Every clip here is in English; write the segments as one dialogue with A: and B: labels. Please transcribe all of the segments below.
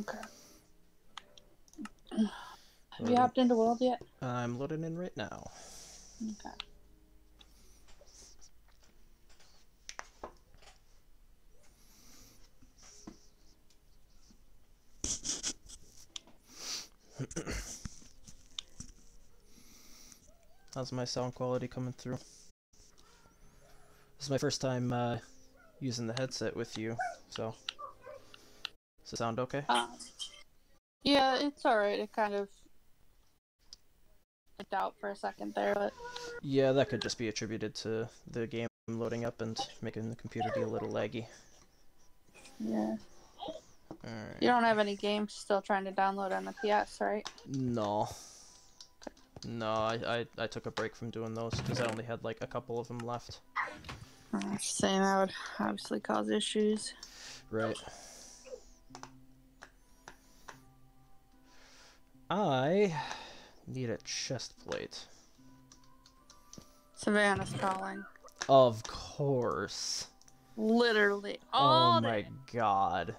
A: Okay. Have you hopped into World yet?
B: I'm loading in right now.
A: Okay.
B: How's my sound quality coming through? This is my first time uh, using the headset with you, so does it sound okay?
A: Um, yeah, it's alright. It kind of went out for a second there, but
B: Yeah, that could just be attributed to the game loading up and making the computer be a little laggy.
A: yeah.
B: Alright.
A: You don't have any games still trying to download on the PS, right?
B: No. No, I, I, I took a break from doing those because I only had like a couple of them left.
A: Uh, just saying that would obviously cause issues.
B: Right. I need a chest plate.
A: Savannah's calling.
B: Of course.
A: Literally. All
B: oh my
A: day.
B: god.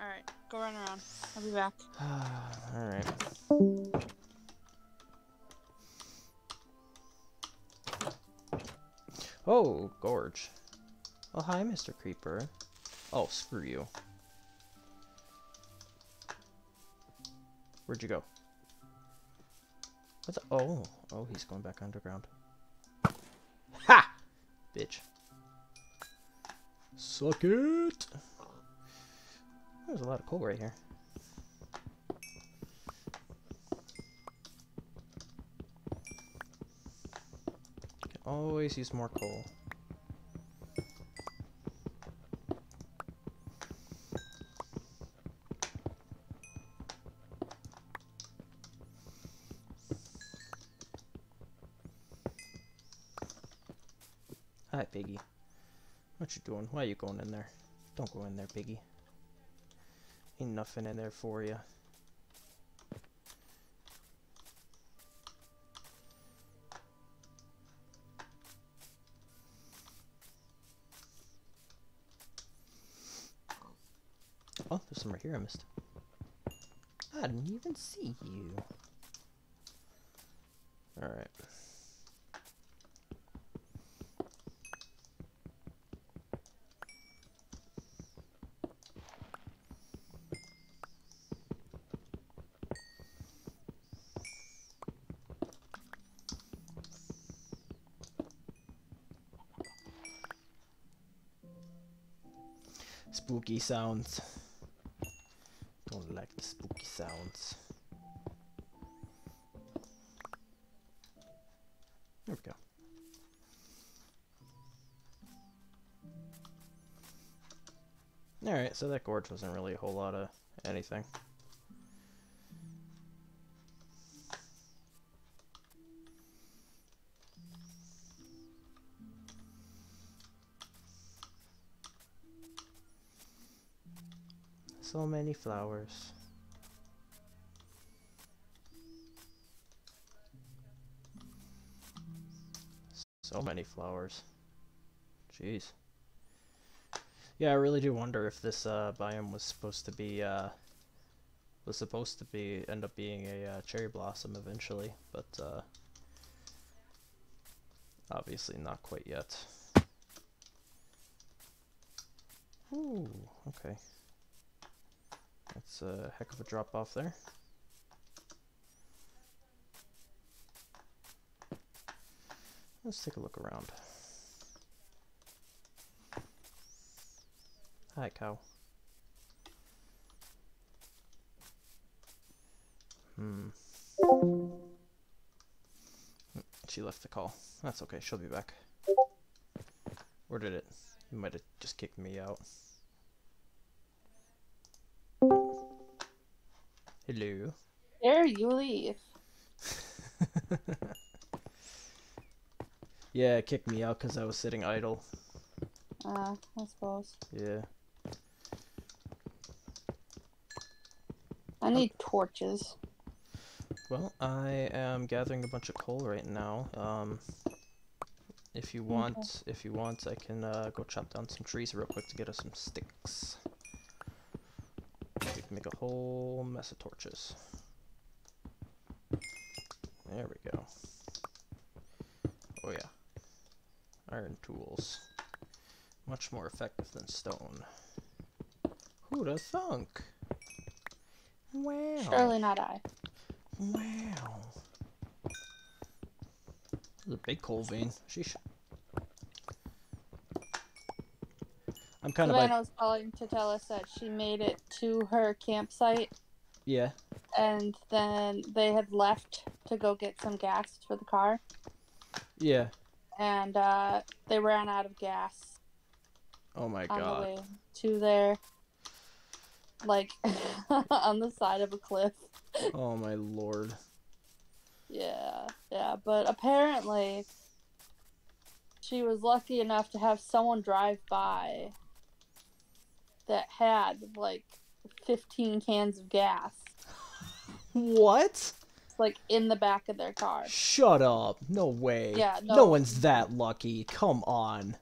A: Alright, go run around. I'll be back.
B: Alright. Oh, Gorge. Oh, hi, Mr. Creeper. Oh, screw you. Where'd you go? What's oh, oh, he's going back underground. Ha! Bitch. Suck it! There's a lot of coal right here. Can always use more coal. Doing? Why are you going in there? Don't go in there, Piggy. Ain't nothing in there for you. Oh, there's some right here I missed. I didn't even see you. Alright. Spooky sounds. Don't like the spooky sounds. There we go. Alright, so that gorge wasn't really a whole lot of anything. Many flowers. So many flowers. Jeez. Yeah, I really do wonder if this uh, biome was supposed to be uh, was supposed to be end up being a uh, cherry blossom eventually, but uh, obviously not quite yet. Ooh, okay. That's a heck of a drop off there. Let's take a look around. Hi, cow. Hmm. She left the call. That's okay, she'll be back. Or did it? You might have just kicked me out. Hello.
A: There you leave.
B: yeah, it kicked me out because I was sitting idle.
A: Uh, I suppose.
B: Yeah.
A: I need torches.
B: Well, I am gathering a bunch of coal right now. Um, if you want, if you want, I can uh, go chop down some trees real quick to get us some sticks. Can make a whole mess of torches. There we go. Oh yeah. Iron tools. Much more effective than stone. Who'd have thunk? Wow.
A: Surely not I.
B: Wow. There's a big coal vein. Sheesh. I'm kind of like,
A: was calling to tell us that she made it to her campsite
B: yeah.
A: and then they had left to go get some gas for the car
B: Yeah.
A: and uh, they ran out of gas
B: Oh my
A: on the
B: god.
A: way to their like on the side of a cliff.
B: Oh my lord.
A: Yeah, yeah, but apparently she was lucky enough to have someone drive by that had like 15 cans of gas
B: What?
A: like in the back of their car.
B: Shut up. No way.
A: Yeah,
B: No
A: no.
B: one's that lucky. Come on.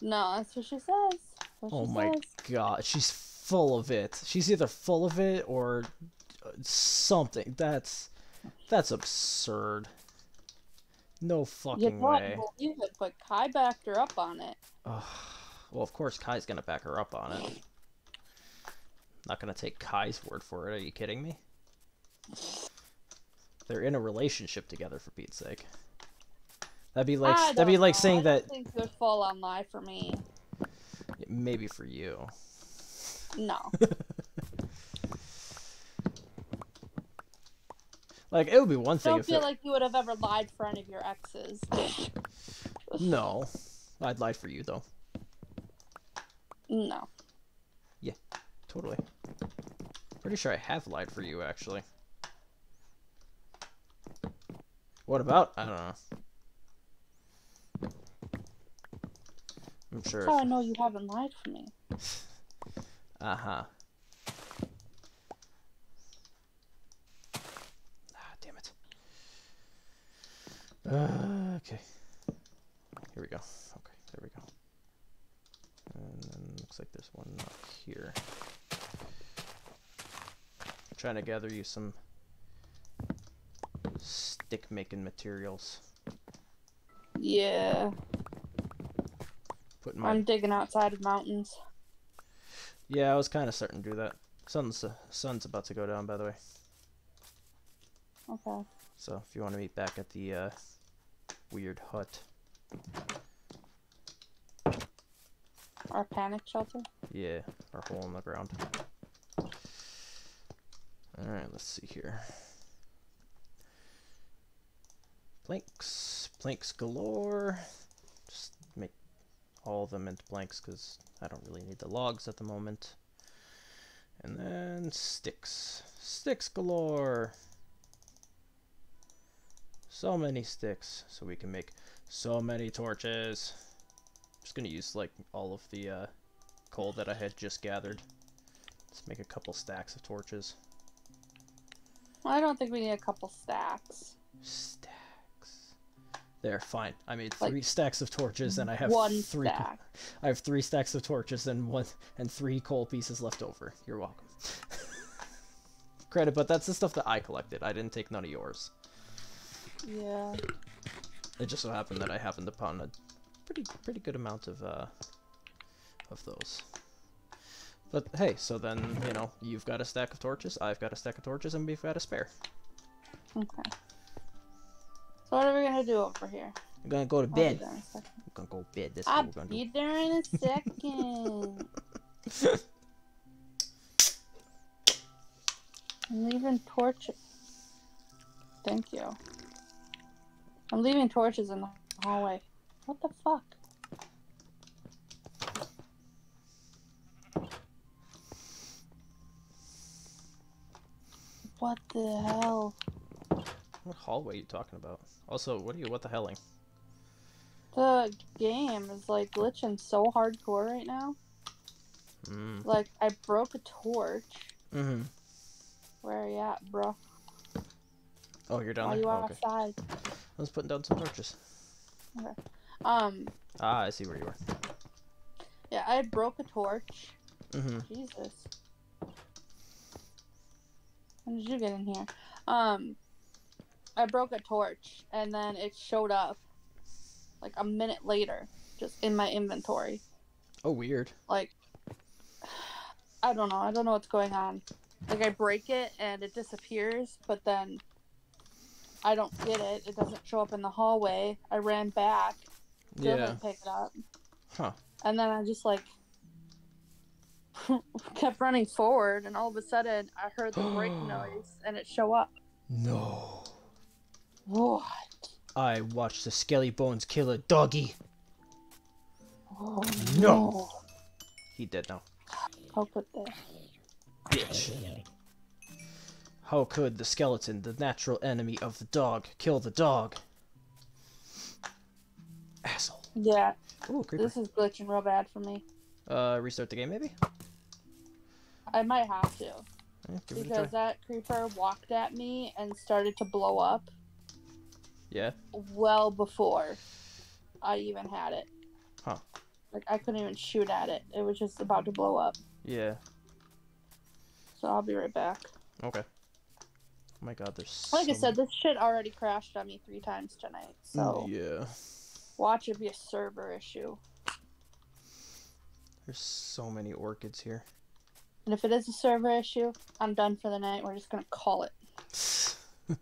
A: No, that's what she says. What
B: Oh
A: she
B: my
A: says.
B: god. She's full of it. She's either full of it or uh, something. That's that's absurd. No
A: You
B: fucking way.
A: believe it, but Kai backed her up on it.
B: Ugh. Well, of course Kai's gonna back her up on it. Not gonna take Kai's word for it. Are you kidding me? They're in a relationship together, for Pete's sake. That'd be like
A: I
B: that'd be like
A: know.
B: saying
A: I
B: that
A: don't think it would fall on lie for me.
B: maybe for you.
A: No.
B: Like it would be one thing
A: don't
B: if
A: feel
B: it,
A: like you would have ever lied for any of your exes.
B: no, I'd lie for you though.
A: No.
B: Yeah, totally. Pretty sure I have lied for you actually. What about? I don't know. I'm sure.
A: That's how I know you haven't lied for me.
B: Uh huh. Ah, damn it. Uh, okay. Here we go. Okay, there we go. And then looks like there's one up here. Trying to gather you some stick making materials.
A: Yeah.
B: Putting my
A: I'm digging outside of mountains.
B: Yeah, I was kind of starting to do that. Sun's uh, sun's about to go down, by the way.
A: Okay.
B: So if you want to meet back at the uh, weird hut,
A: Our panic shelter.
B: yeah, our hole in the ground. All right, let's see here. Planks, planks galore. Just make all of them into planks because I don't really need the logs at the moment. And then sticks, sticks galore. So many sticks, so we can make so many torches. just gonna use like all of the uh, coal that I had just gathered. Let's make a couple stacks of torches.
A: I don't think we need a couple stacks.
B: Stacks. There, fine. I made
A: Like,
B: three stacks of torches, and I have
A: One
B: three.
A: stack.
B: I have three stacks of torches and one and three coal pieces left over. You're welcome. Credit, but that's the stuff that I collected. I didn't take none of yours.
A: Yeah.
B: It just so happened that I happened upon a pretty pretty good amount of uh of those. But hey, so then you know you've got a stack of torches, I've got a stack of torches, and we've got a spare.
A: Okay. So what are we gonna do over here?
B: We're gonna go to
A: I'll
B: bed.
A: a
B: gonna go to bed. That's what
A: I'll
B: we're gonna
A: be there in a second. I'm leaving torches. Thank you. I'm leaving torches in the hallway. What the fuck? What the hell?
B: What hallway are you talking about? Also, what are you? What the helling?
A: The game is like glitching so hardcore right now.
B: Mm.
A: Like I broke a torch.
B: Mm-hmm.
A: Where are you at, bro?
B: Oh, you're down
A: Why
B: there.
A: you
B: Oh, okay.
A: outside?
B: I was putting down some torches. Okay.
A: Um,
B: Ah, I see where you are.
A: yeah, I broke a torch.
B: Mm-hmm.
A: Jesus. When did you get in here? Um, I broke a torch and then it showed up like a minute later, just in my inventory.
B: Oh, weird.
A: Like, I don't know. I don't know what's going on. Like, I break it and it disappears, but then I don't get it. It doesn't show up in the hallway. I ran back, still
B: Yeah.
A: didn't pick it up.
B: Huh.
A: And then I just like kept running forward, and all of a sudden I heard the break noise, and it show up.
B: No.
A: What?
B: I watched the Skelly Bones kill a doggy.
A: Oh,
B: No. He dead now.
A: How could they?
B: Bitch. How could the skeleton, the natural enemy of the dog, kill the dog? Asshole.
A: Yeah,
B: Ooh, creeper.
A: this is glitching real bad for me.
B: Uh, restart the game maybe?
A: I might have to
B: a
A: because that creeper walked at me and started to blow up
B: Yeah.
A: well before I even had it.
B: Huh.
A: Like I couldn't even shoot at it. It was just about to blow up.
B: Yeah.
A: So I'll be right back.
B: Okay. Oh my god, there's
A: Like I said, this shit already crashed on me three times tonight. So
B: Yeah.
A: watch it be a server issue.
B: There's so many orchids here.
A: And if it is a server issue, I'm done for the night. We're just gonna call it.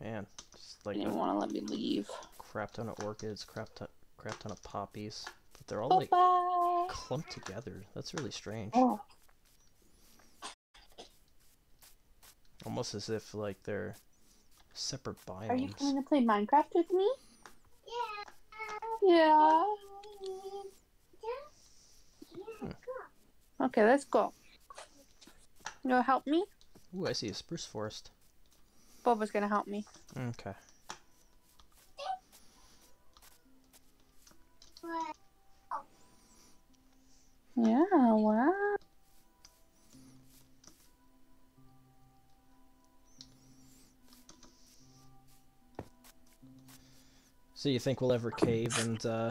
B: Man, just like a
A: didn't want to let me leave.
B: crap ton of orchids, crap ton, crap ton of poppies, but they're all
A: Bye
B: like clumped together. That's really strange.
A: Oh,
B: Almost as if like they're separate biomes.
A: are you coming to play Minecraft with me? Yeah. Okay, let's go. You gonna help me?
B: Ooh, I see a spruce forest.
A: Boba's gonna help me.
B: Okay.
A: Yeah, wow.
B: So you think we'll ever cave and uh,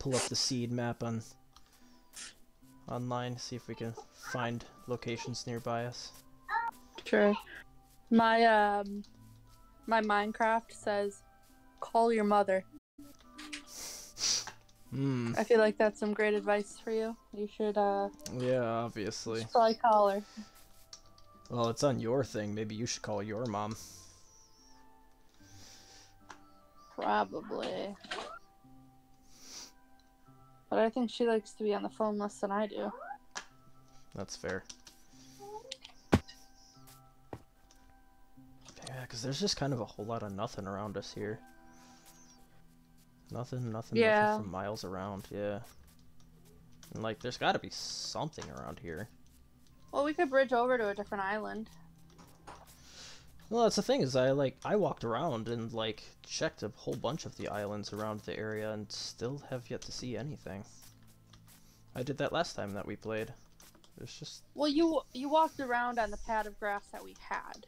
B: pull up the seed map on online, see if we can find locations nearby us?
A: Sure. My um my Minecraft says call your mother.
B: Hmm.
A: I feel like that's some great advice for you. You should uh
B: Yeah, obviously.
A: probably call her.
B: Well, it's on your thing. Maybe you should call your mom.
A: Probably. But I think she likes to be on the phone less than I do.
B: That's fair. Yeah, because there's just kind of a whole lot of nothing around us here. Nothing, nothing,
A: Yeah.
B: nothing for miles around, yeah. And, like, there's gotta be something around here.
A: Well, we could bridge over to a different island.
B: Well, that's the thing is I, like, I walked around and, like, checked a whole bunch of the islands around the area and still have yet to see anything. I did that last time that we played. It's just...
A: Well, you you walked around on the pad of grass that we had.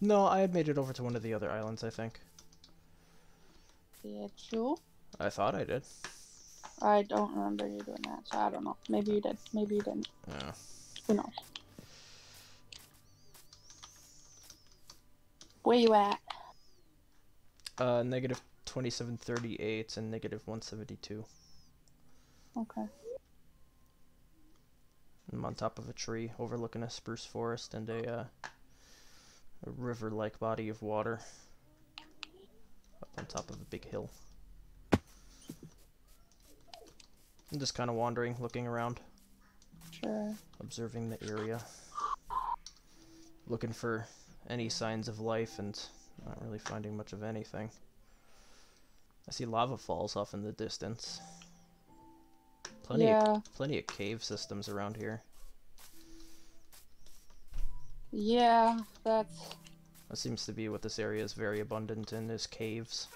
B: No, I had made it over to one of the other islands, I think.
A: Did you?
B: I thought I did.
A: I don't remember you doing that, so I don't know. Maybe you did. Maybe you didn't.
B: Yeah.
A: Who knows? Where you at?
B: Uh, negative 2738 and negative 172.
A: Okay.
B: I'm on top of a tree overlooking a spruce forest and a, uh, a river like body of water. Up on top of a big hill. I'm just kind of wandering, looking around,
A: Sure.
B: observing the area. Looking for any signs of life and not really finding much of anything. I see lava falls off in the distance. Plenty of plenty of cave systems around here.
A: Yeah. That's.
B: That seems to be what this area is very abundant in is caves.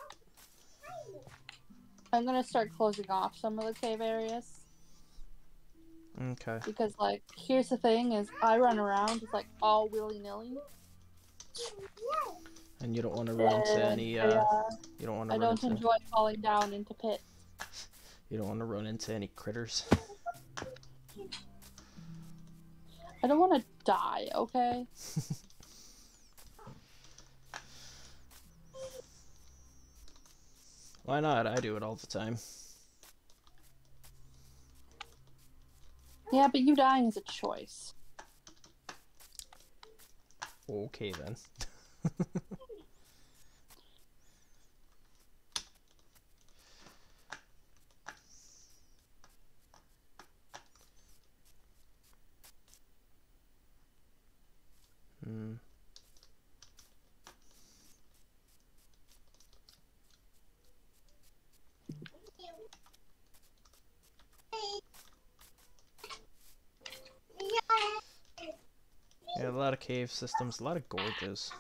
A: I'm gonna start closing off some of the cave areas
B: Okay.
A: because, like, here's the thing: is I run around just like all willy nilly.
B: And you don't want to run into any uh
A: yeah,
B: you don't want
A: I
B: to run
A: don't
B: into
A: enjoy falling down into pits.
B: You don't want to run into any critters.
A: I don't want to die, okay?
B: Why not? I do it all the time.
A: Yeah, but you dying is a choice.
B: Okay then. hmm. Lot of cave systems, a lot of gorges.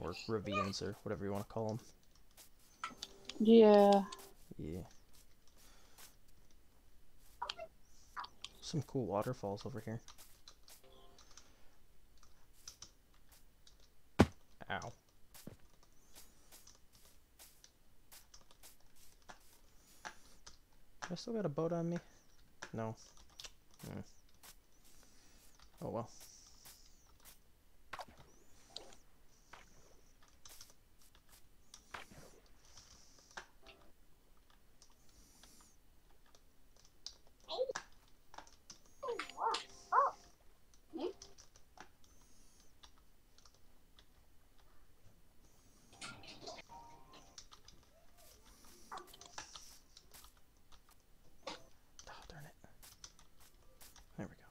B: Or ravines, or whatever you want to call them.
A: Yeah.
B: Yeah. Some cool waterfalls over here. Ow. I still got a boat on me? No. Oh well. Oh, darn it. There we go.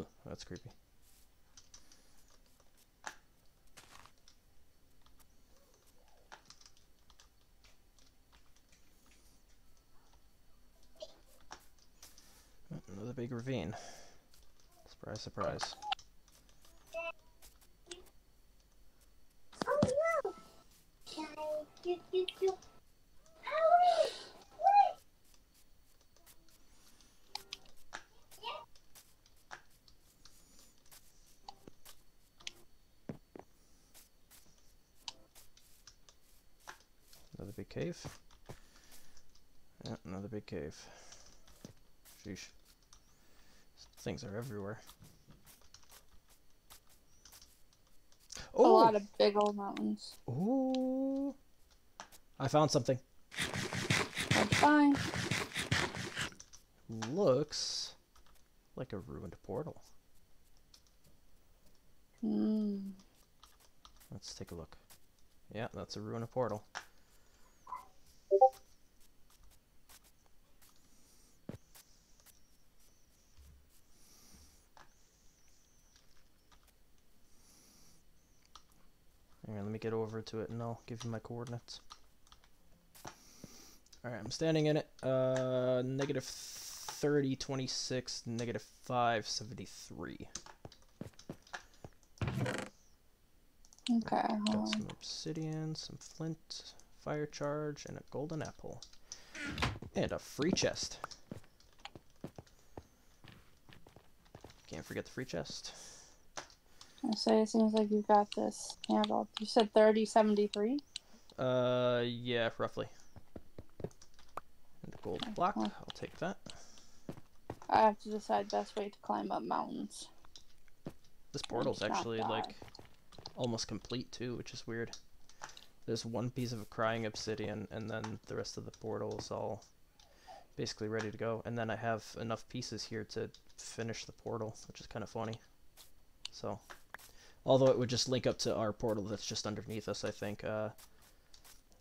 B: Ugh, that's creepy. Another big ravine. Surprise, surprise. Another big cave. Yeah, another big cave. Sheesh. Things are everywhere.
A: A lot of big old mountains.
B: Ooh. I found something.
A: That's fine.
B: Looks like a ruined portal.
A: Hmm.
B: Let's take a look. Yeah, that's a ruined portal. Alright, let me get over to it and I'll give you my coordinates. Alright, I'm standing in it. Uh, negative 30, 26, negative 5, 73.
A: Okay.
B: Got some obsidian, some flint, fire charge, and a golden apple. And a free chest. Can't forget the free chest.
A: Say it seems like you've got this handled. You said thirty seventy three.
B: Uh, yeah, roughly. And a gold block. I'll take that.
A: I have to decide best way to climb up mountains.
B: This portal's actually like almost complete too, which is weird. There's one piece of crying obsidian, and then the rest of the portal is all basically ready to go. And then I have enough pieces here to finish the portal, which is kind of funny. So, although it would just link up to our portal that's just underneath us, I think uh,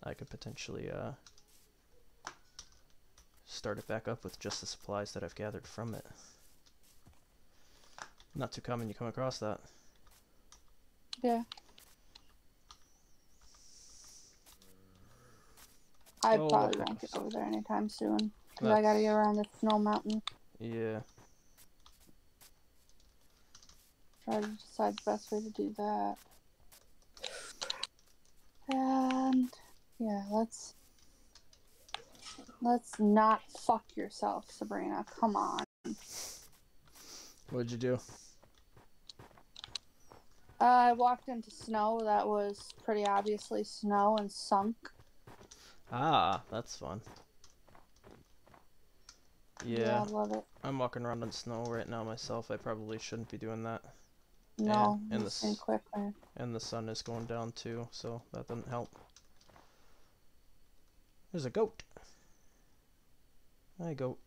B: I could potentially uh, start it back up with just the supplies that I've gathered from it. Not too common you come across that.
A: Yeah. I
B: Oh,
A: probably won't get over there anytime soon. Because I gotta get around the snow mountain.
B: Yeah.
A: try to decide the best way to do that. And yeah, let's let's not fuck yourself, Sabrina. Come on.
B: What'd you do?
A: I walked into snow that was pretty obviously snow and sunk.
B: Ah, that's fun. Yeah, yeah
A: I love it.
B: I'm walking around in snow right now myself. I probably shouldn't be doing that.
A: No,
B: and
A: it's
B: the
A: quicker.
B: And the sun is going down too, so that doesn't help. There's a goat. Hi, goat.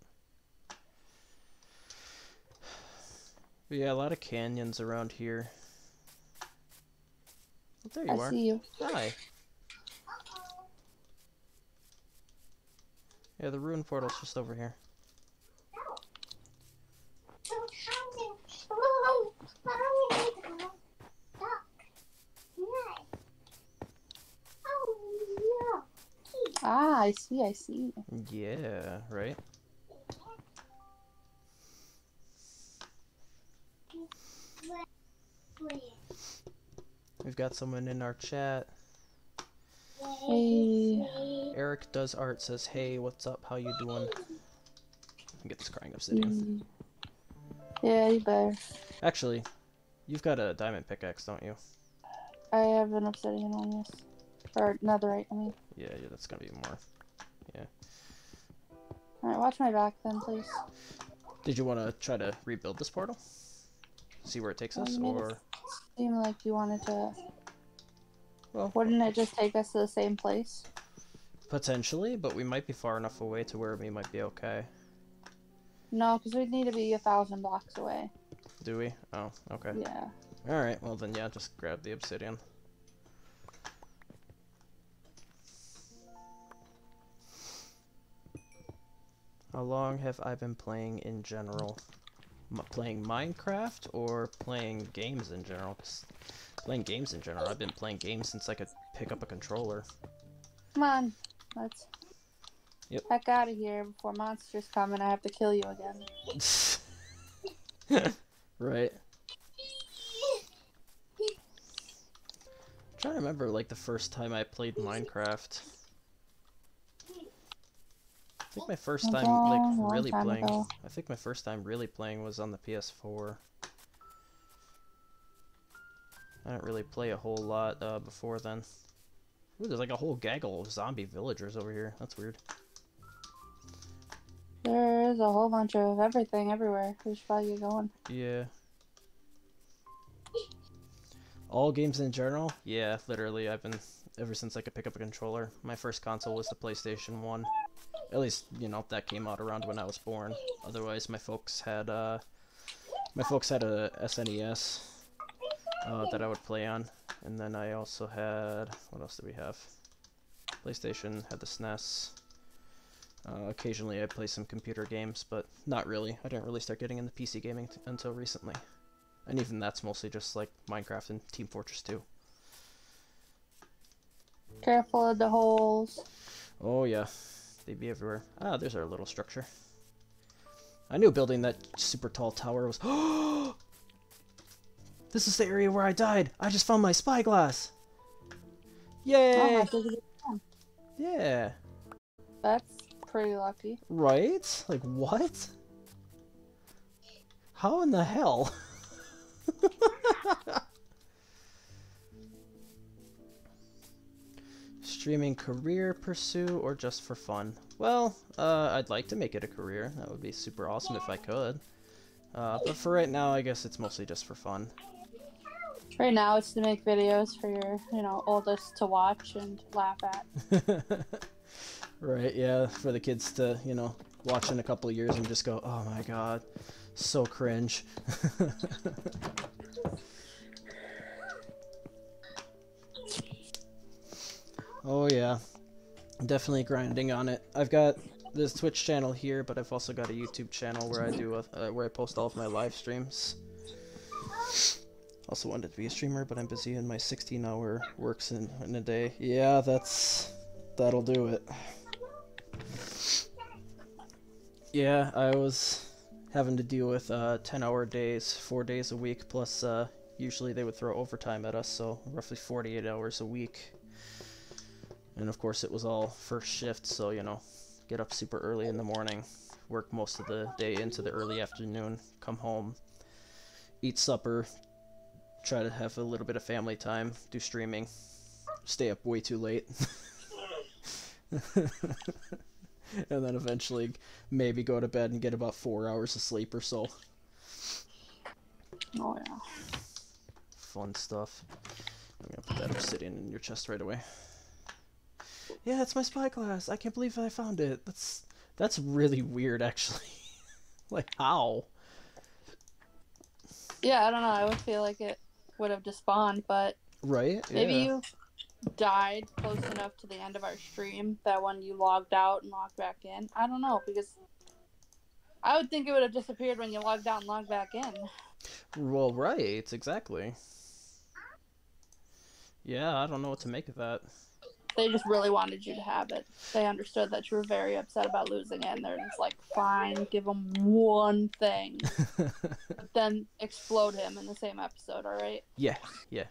B: But yeah, a lot of canyons around here. Oh, there you
A: I
B: are.
A: see you.
B: Hi. Yeah, the ruin portal's just over here.
A: Ah, I see. I see.
B: Yeah, right? We've got someone in our chat.
A: Hey.
B: Eric does art says, "Hey, what's up? How you doing?" i Get this crying obsidian.
A: Mm. Yeah, you better.
B: Actually, you've got a diamond pickaxe, don't you?
A: I have an obsidian on this. Or netherite, I mean.
B: Yeah, yeah, that's gonna be more. Yeah.
A: Alright, watch my back then, please.
B: Did you want to try to rebuild this portal? See where it takes us,
A: you made it
B: or
A: Seemed like you wanted to.
B: well,
A: Wouldn't it just take us to the same place?
B: potentially, but we might be far enough away to where we might be okay.
A: No, because we'd need to be a thousand blocks away.
B: Do we? Oh, okay.
A: Yeah.
B: All right. Well, then, yeah, just grab the obsidian. How long have I been playing in general? M- playing Minecraft or playing games in general? playing games in general, I've been playing games since I could pick up a controller.
A: Come on. Let's.
B: Yep.
A: Heck out of here before monsters come and I have to kill you again.
B: right. trying to remember like the first time I played Minecraft. I think my first time like really
A: time
B: playing
A: ago.
B: I think my first time really playing was on the PS4. I didn't really play a whole lot uh, before then. Ooh, there's like a whole gaggle of zombie villagers over here. That's weird.
A: There is a whole bunch of everything everywhere. We should probably get going.
B: Yeah. All games in general? Yeah, literally. I've been ever since I could pick up a controller. My first console was the PlayStation 1. At least, you know, that came out around when I was born. Otherwise, my folks had uh my folks had a SNES uh, that I would play on. And then I also had what else did we have? PlayStation had the SNES. Uh, occasionally I play some computer games, but not really. I didn't really start getting into PC gaming t- until recently. And even that's mostly just like Minecraft and Team Fortress 2.
A: Careful of the holes.
B: Oh yeah, they'd be everywhere. Ah, there's our little structure. I knew building that super tall tower was. this is the area where I died. I just found my spyglass.
A: Oh
B: Yay!
A: my.
B: Yeah.
A: That's pretty lucky.
B: Right? Like what? How in the hell? Streaming career pursue or just for fun? Well, uh, I'd like to make it a career. That would be super awesome if I could. Uh, but for right now, I guess it's mostly just for fun.
A: Right now, it's to make videos for your, you know, oldest to watch and laugh at.
B: right, yeah, for the kids to, you know, watch in a couple of years and just go, oh my god, so cringe. oh yeah, definitely grinding on it. I've got this Twitch channel here, but I've also got a YouTube channel where I do a, uh, where I post all of my live streams. Also wanted to be a streamer, but I'm busy in my 16-hour works in, in a day. Yeah, that's that'll do it. Yeah, I was having to deal with uh, 10-hour days, four days a week, plus uh, usually they would throw overtime at us, so roughly 48 hours a week. And of course, it was all first shift, so you know, get up super early in the morning, work most of the day into the early afternoon, come home, eat supper, try to have a little bit of family time, do streaming, stay up way too late. and then eventually maybe go to bed and get about four hours of sleep or so.
A: Oh yeah.
B: Fun stuff. I'm gonna put that obsidian in your chest right away. Yeah, it's my spyglass. I can't believe I found it. That's that's really weird, actually. like how?
A: Yeah, I don't know. I would feel like it would have despawned, but
B: Right?
A: maybe
B: yeah.
A: you died close enough to the end of our stream that when you logged out and logged back in. I don't know because I would think it would have disappeared when you logged out and logged back in.
B: Well, right, exactly. Yeah, I don't know what to make of that.
A: They just really wanted you to have it. They understood that you were very upset about losing it, and they're just like, "Fine, give him one thing, but then explode him in the same episode." All right.
B: yeah, yeah.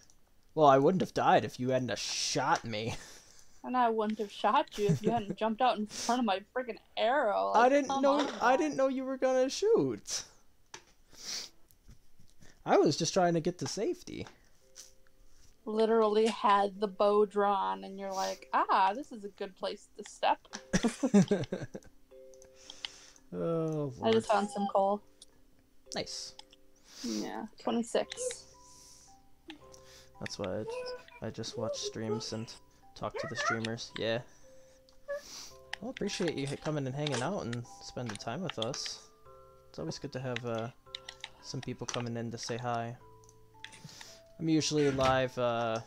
B: Well, I wouldn't have died if you hadn't shot me.
A: And I wouldn't have shot you if you hadn't jumped out in front of my freaking arrow.
B: I didn't know.
A: on.
B: I didn't know you were gonna shoot. I was just trying to get to safety.
A: Literally had the bow drawn, and you're like, ah, this is a good place to step.
B: oh,
A: I just found some coal.
B: nice.
A: Yeah, 26.
B: That's why I, I just watch streams and talk to the streamers. Yeah. Well, appreciate you coming and hanging out and spending time with us. It's always good to have uh, some people coming in to say hi. I'm usually live uh,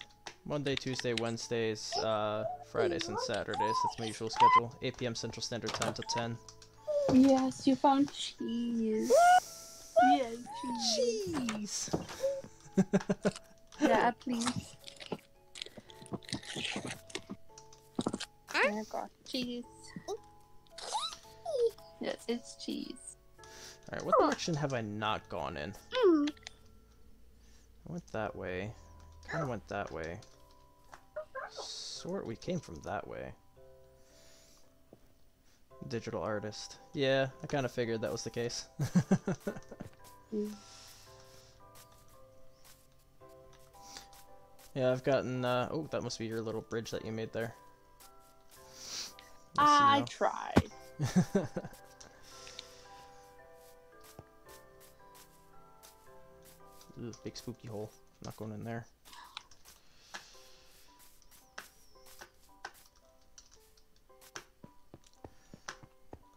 B: Monday, Tuesday, Wednesdays, uh, Fridays, and Saturdays. That's my usual schedule. 8 p.m. Central Standard Time to 10.
A: Yes, you found cheese. Yes, cheese.
B: Jeez.
A: Yeah, please. I got cheese. Yes, it's cheese.
B: Alright, what direction have I not gone in? I went that way. Kinda went that way. Sort we came from that way. Digital artist. Yeah, I kinda figured that was the case.
A: Mm.
B: yeah, I've gotten uh oh that must be your little bridge that you made there.
A: I
B: Nice
A: tried.
B: Ugh, big spooky hole. Not going in there.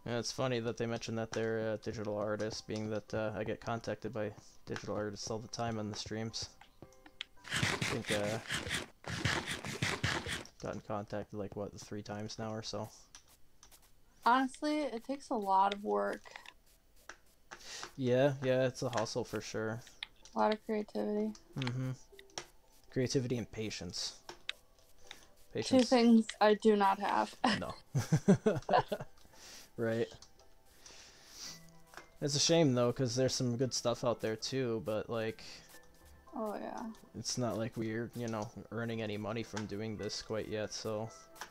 B: Yeah, it's funny that they mentioned that they're uh, digital artists, being that uh, I get contacted by digital artists all the time on the streams. I think uh, gotten contacted like what three times now or so.
A: Honestly, it takes a lot of work,
B: Yeah, yeah, it's a hustle for sure.
A: A lot of creativity.
B: Mm-hmm. Creativity and patience.
A: Two things I do not have.
B: No. right. It's a shame though, because there's some good stuff out there too, but like,
A: oh yeah.
B: it's not like we're, you know, earning any money from doing this quite yet, so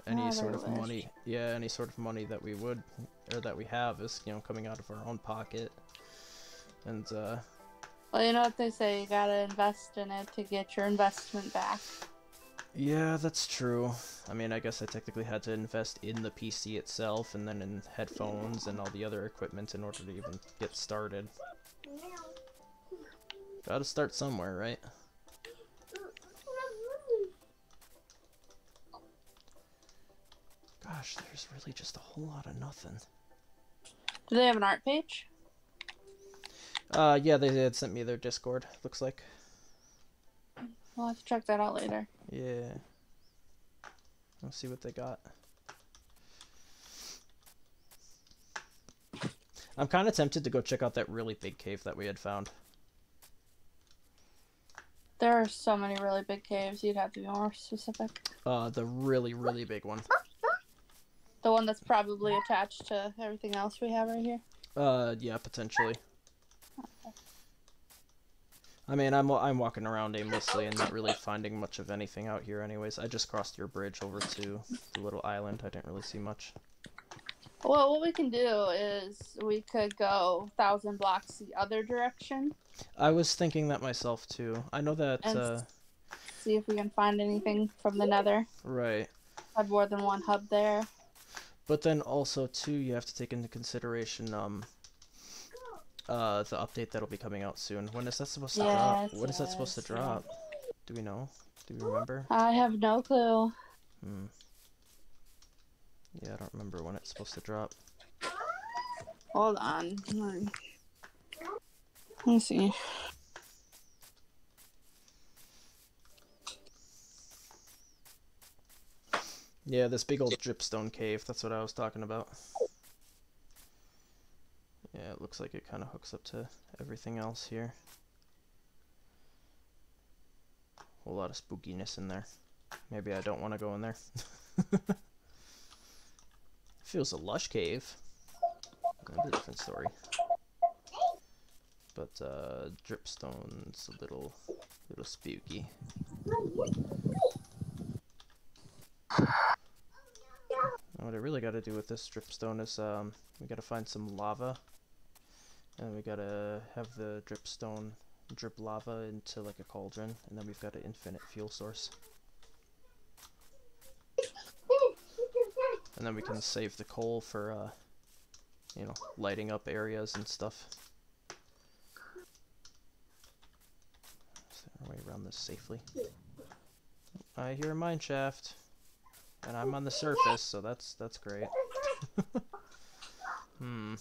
B: any sort of
A: wish.
B: money, yeah, any sort of money that we would, or that we have is, you know, coming out of our own pocket. And, uh,
A: Well, you know what they say, you gotta invest in it to get your investment back.
B: Yeah, that's true. I mean, I guess I technically had to invest in the PC itself and then in headphones and all the other equipment in order to even get started. Gotta start somewhere, right? Gosh, there's really just a whole lot of nothing.
A: Do they have an art page?
B: Uh, yeah, they had sent me their Discord, looks like.
A: We'll have to check that out later.
B: Yeah. Let's see what they got. I'm kind of tempted to go check out that really big cave that we had found.
A: There are so many really big caves, you'd have to be more specific.
B: Uh, the really, really big one.
A: The one that's probably attached to everything else we have right here.
B: Uh, yeah, potentially. I mean, I'm I'm walking around aimlessly and not really finding much of anything out here. Anyways, I just crossed your bridge over to the little island. I didn't really see much.
A: Well, what we can do is we could go thousand blocks the other direction.
B: I was thinking that myself too. I know that.
A: And
B: Uh,
A: See if we can find anything from the Nether.
B: right.
A: I have more than one hub there.
B: But then also too, you have to take into consideration um uh the update that'll be coming out soon. When is that supposed to drop?
A: Yes,
B: When is that supposed to
A: yes, yes.
B: drop? Do we know? Do we remember?
A: I have no clue.
B: Hmm. Yeah, I don't remember when it's supposed to drop.
A: Hold on. Let me see.
B: Yeah, this big old dripstone cave. That's what I was talking about. Yeah, it looks like it kind of hooks up to everything else here. A Whole lot of spookiness in there. Maybe I don't want to go in there. Feels a lush cave. That's a different story. But uh, dripstone's a little, little spooky. What I really got to do with this dripstone is um, we got to find some lava, and we got to have the dripstone drip lava into like a cauldron, and then we've got an infinite fuel source. And then we can save the coal for, uh, you know, lighting up areas and stuff. Find our way around this safely. I hear a mine shaft. And I'm on the surface, so that's that's great. hmm.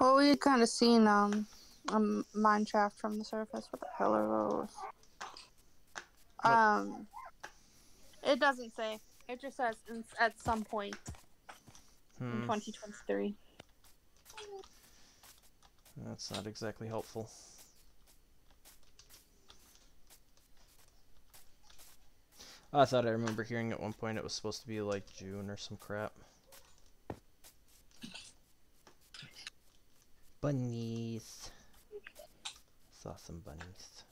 A: Well, we had kind of seen um a mine shaft from the surface. What the hell are those?
B: What?
A: Um, it doesn't say. It just says in, at some point in
B: Hmm.
A: 2023.
B: That's not exactly helpful. I thought I remember hearing at one point it was supposed to be like June or some crap. Bunnies. Saw some bunnies.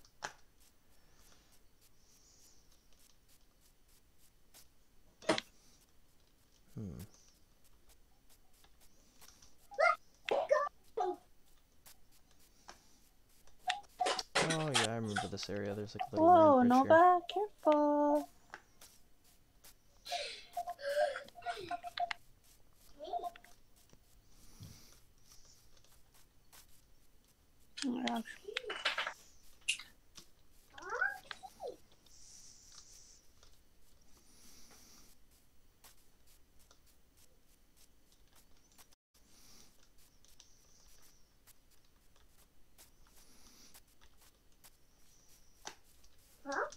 B: Hmm. Oh yeah, I remember this area. There's like a little
A: Whoa,
B: bridge here.
A: Nova, careful.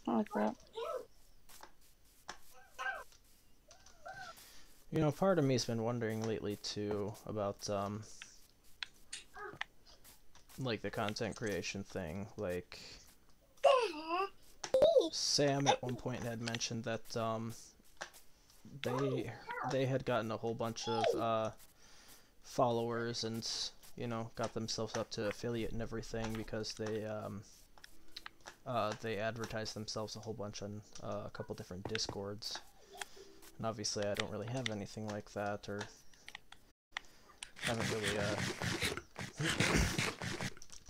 A: Like that.
B: You know, part of me's been wondering lately too about um like the content creation thing. Like Sam at one point had mentioned that um they they had gotten a whole bunch of uh followers and you know got themselves up to affiliate and everything because they um uh they advertised themselves a whole bunch on uh, a couple different discords and obviously I don't really have anything like that, or haven't really uh,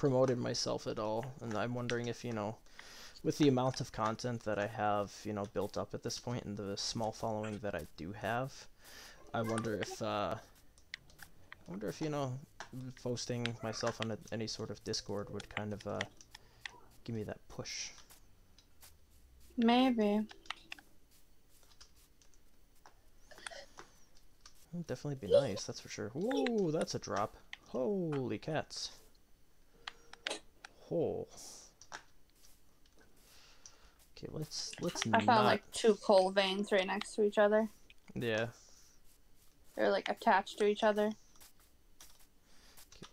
B: promoted myself at all. And I'm wondering if, you know, with the amount of content that I have, you know, built up at this point and the small following that I do have, I wonder if, uh, I wonder if, you know, posting myself on a, any sort of Discord would kind of, uh, give me that push.
A: Maybe.
B: It'd definitely be nice, that's for sure. Ooh, that's a drop. Holy cats. Oh. Okay, let's let's
A: I
B: not.
A: found like two coal veins right next to each other.
B: Yeah.
A: They're like attached to each other.
B: Okay,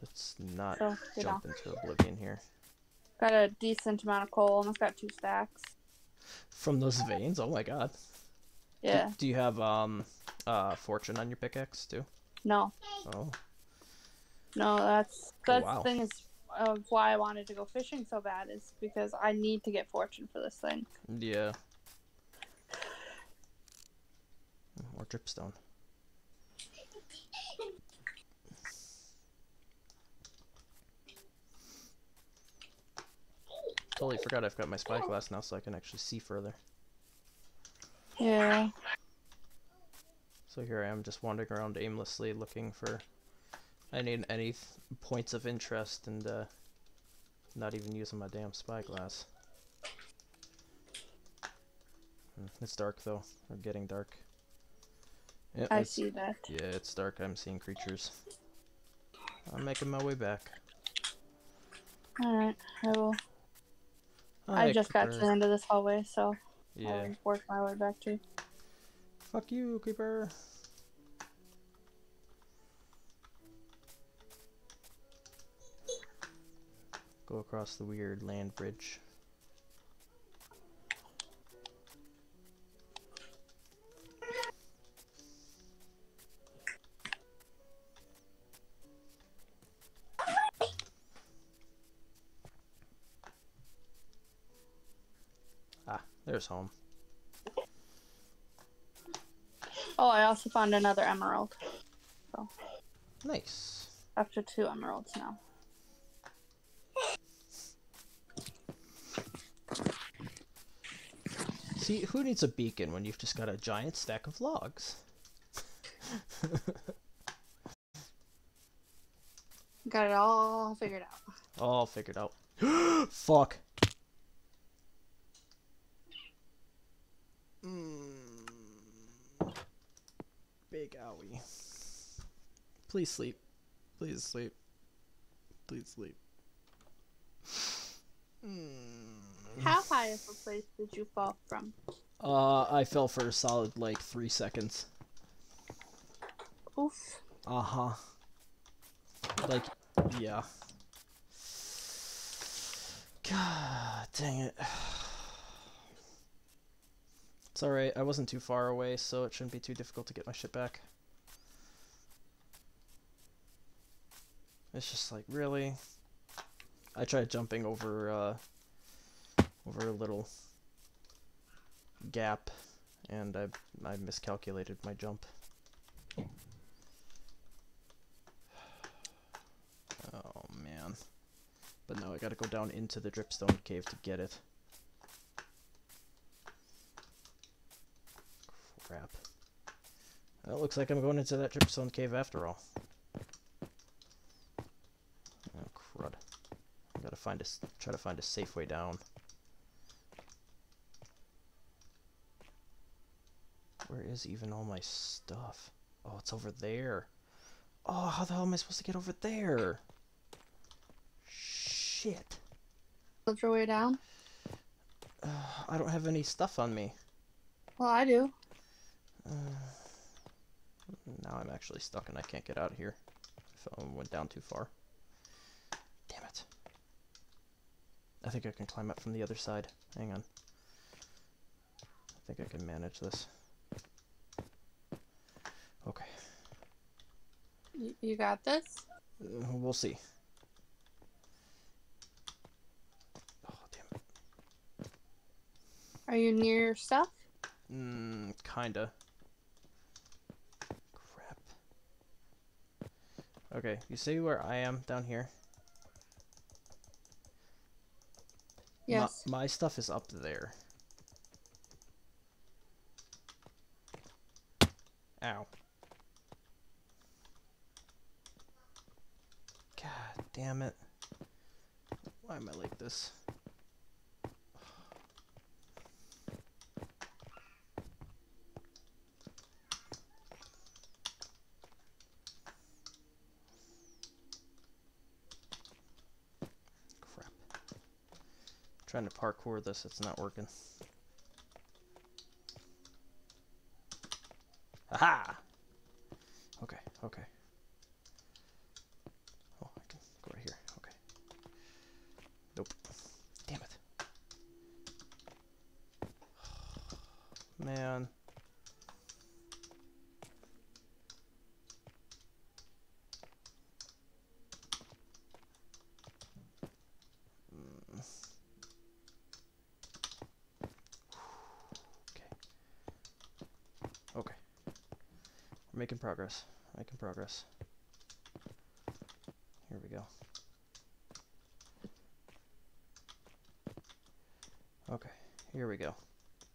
B: let's not
A: So, you know,
B: jump into oblivion here.
A: got a decent amount of coal. Almost got two stacks.
B: From those veins, oh my god. Do-
A: Yeah.
B: Do, you have um uh fortune on your pickaxe too?
A: No.
B: Oh.
A: No, that's that's
B: wow.
A: thing is of why I wanted to go fishing so bad is because I need to get fortune for this thing.
B: Yeah. More dripstone. Totally forgot I've got my spyglass now so I can actually see further.
A: Yeah.
B: So here I am just wandering around aimlessly looking for any any points of interest and uh, not even using my damn spyglass. Hmm, It's dark though, or getting dark. Yeah,
A: I see that.
B: Yeah, it's dark. I'm seeing creatures. I'm making my way back.
A: Alright, I will.
B: Hi,
A: I just got to the end of this hallway, so
B: Yeah.
A: I'll work my way back to.
B: Fuck you, creeper. Go across the weird land bridge. Ah, there's home.
A: Oh, I also found another emerald.
B: So.
A: Nice. After two emeralds now.
B: See, who needs a beacon when you've just got a giant stack of logs?
A: Got it all figured out.
B: All figured out. Fuck. Mm. Big owie. Please sleep. Please sleep. Please sleep. Mm.
A: How high of a place did you fall from?
B: Uh, I fell for a solid like three seconds.
A: Oof.
B: Uh huh. Like, yeah. God dang it. It's alright, I wasn't too far away, so it shouldn't be too difficult to get my shit back. It's just like, really? I tried jumping over, uh, over a little gap, and I, I miscalculated my jump. Oh man. But now I gotta go down into the dripstone cave to get it. Crap. Well, looks like I'm going into that dripstone cave after all. Oh crud. I gotta find a try to find a safe way down. Is even all my stuff? Oh, it's over there. Oh, how the hell am I supposed to get over there? Shit.
A: Slipped your way down?
B: Uh, I don't have any stuff on me.
A: Well, I do.
B: Uh, now I'm actually stuck and I can't get out of here. I fell- went down too far. Damn it. I think I can climb up from the other side. Hang on. I think I can manage this.
A: You, got this?
B: Uh, we'll see. Oh, damn it.
A: Are you near your stuff?
B: Mm, kinda. Crap. Okay, you see where I am down here? My-
A: Yes.
B: My, stuff is up there. Ow. God damn it. Why am I like this? Crap. trying to parkour this, it's not working. Aha! Okay, okay. Oh, I can go right here. Okay. Nope. Damn it. Man. Making progress. Making progress. Here we go. Okay, here we go.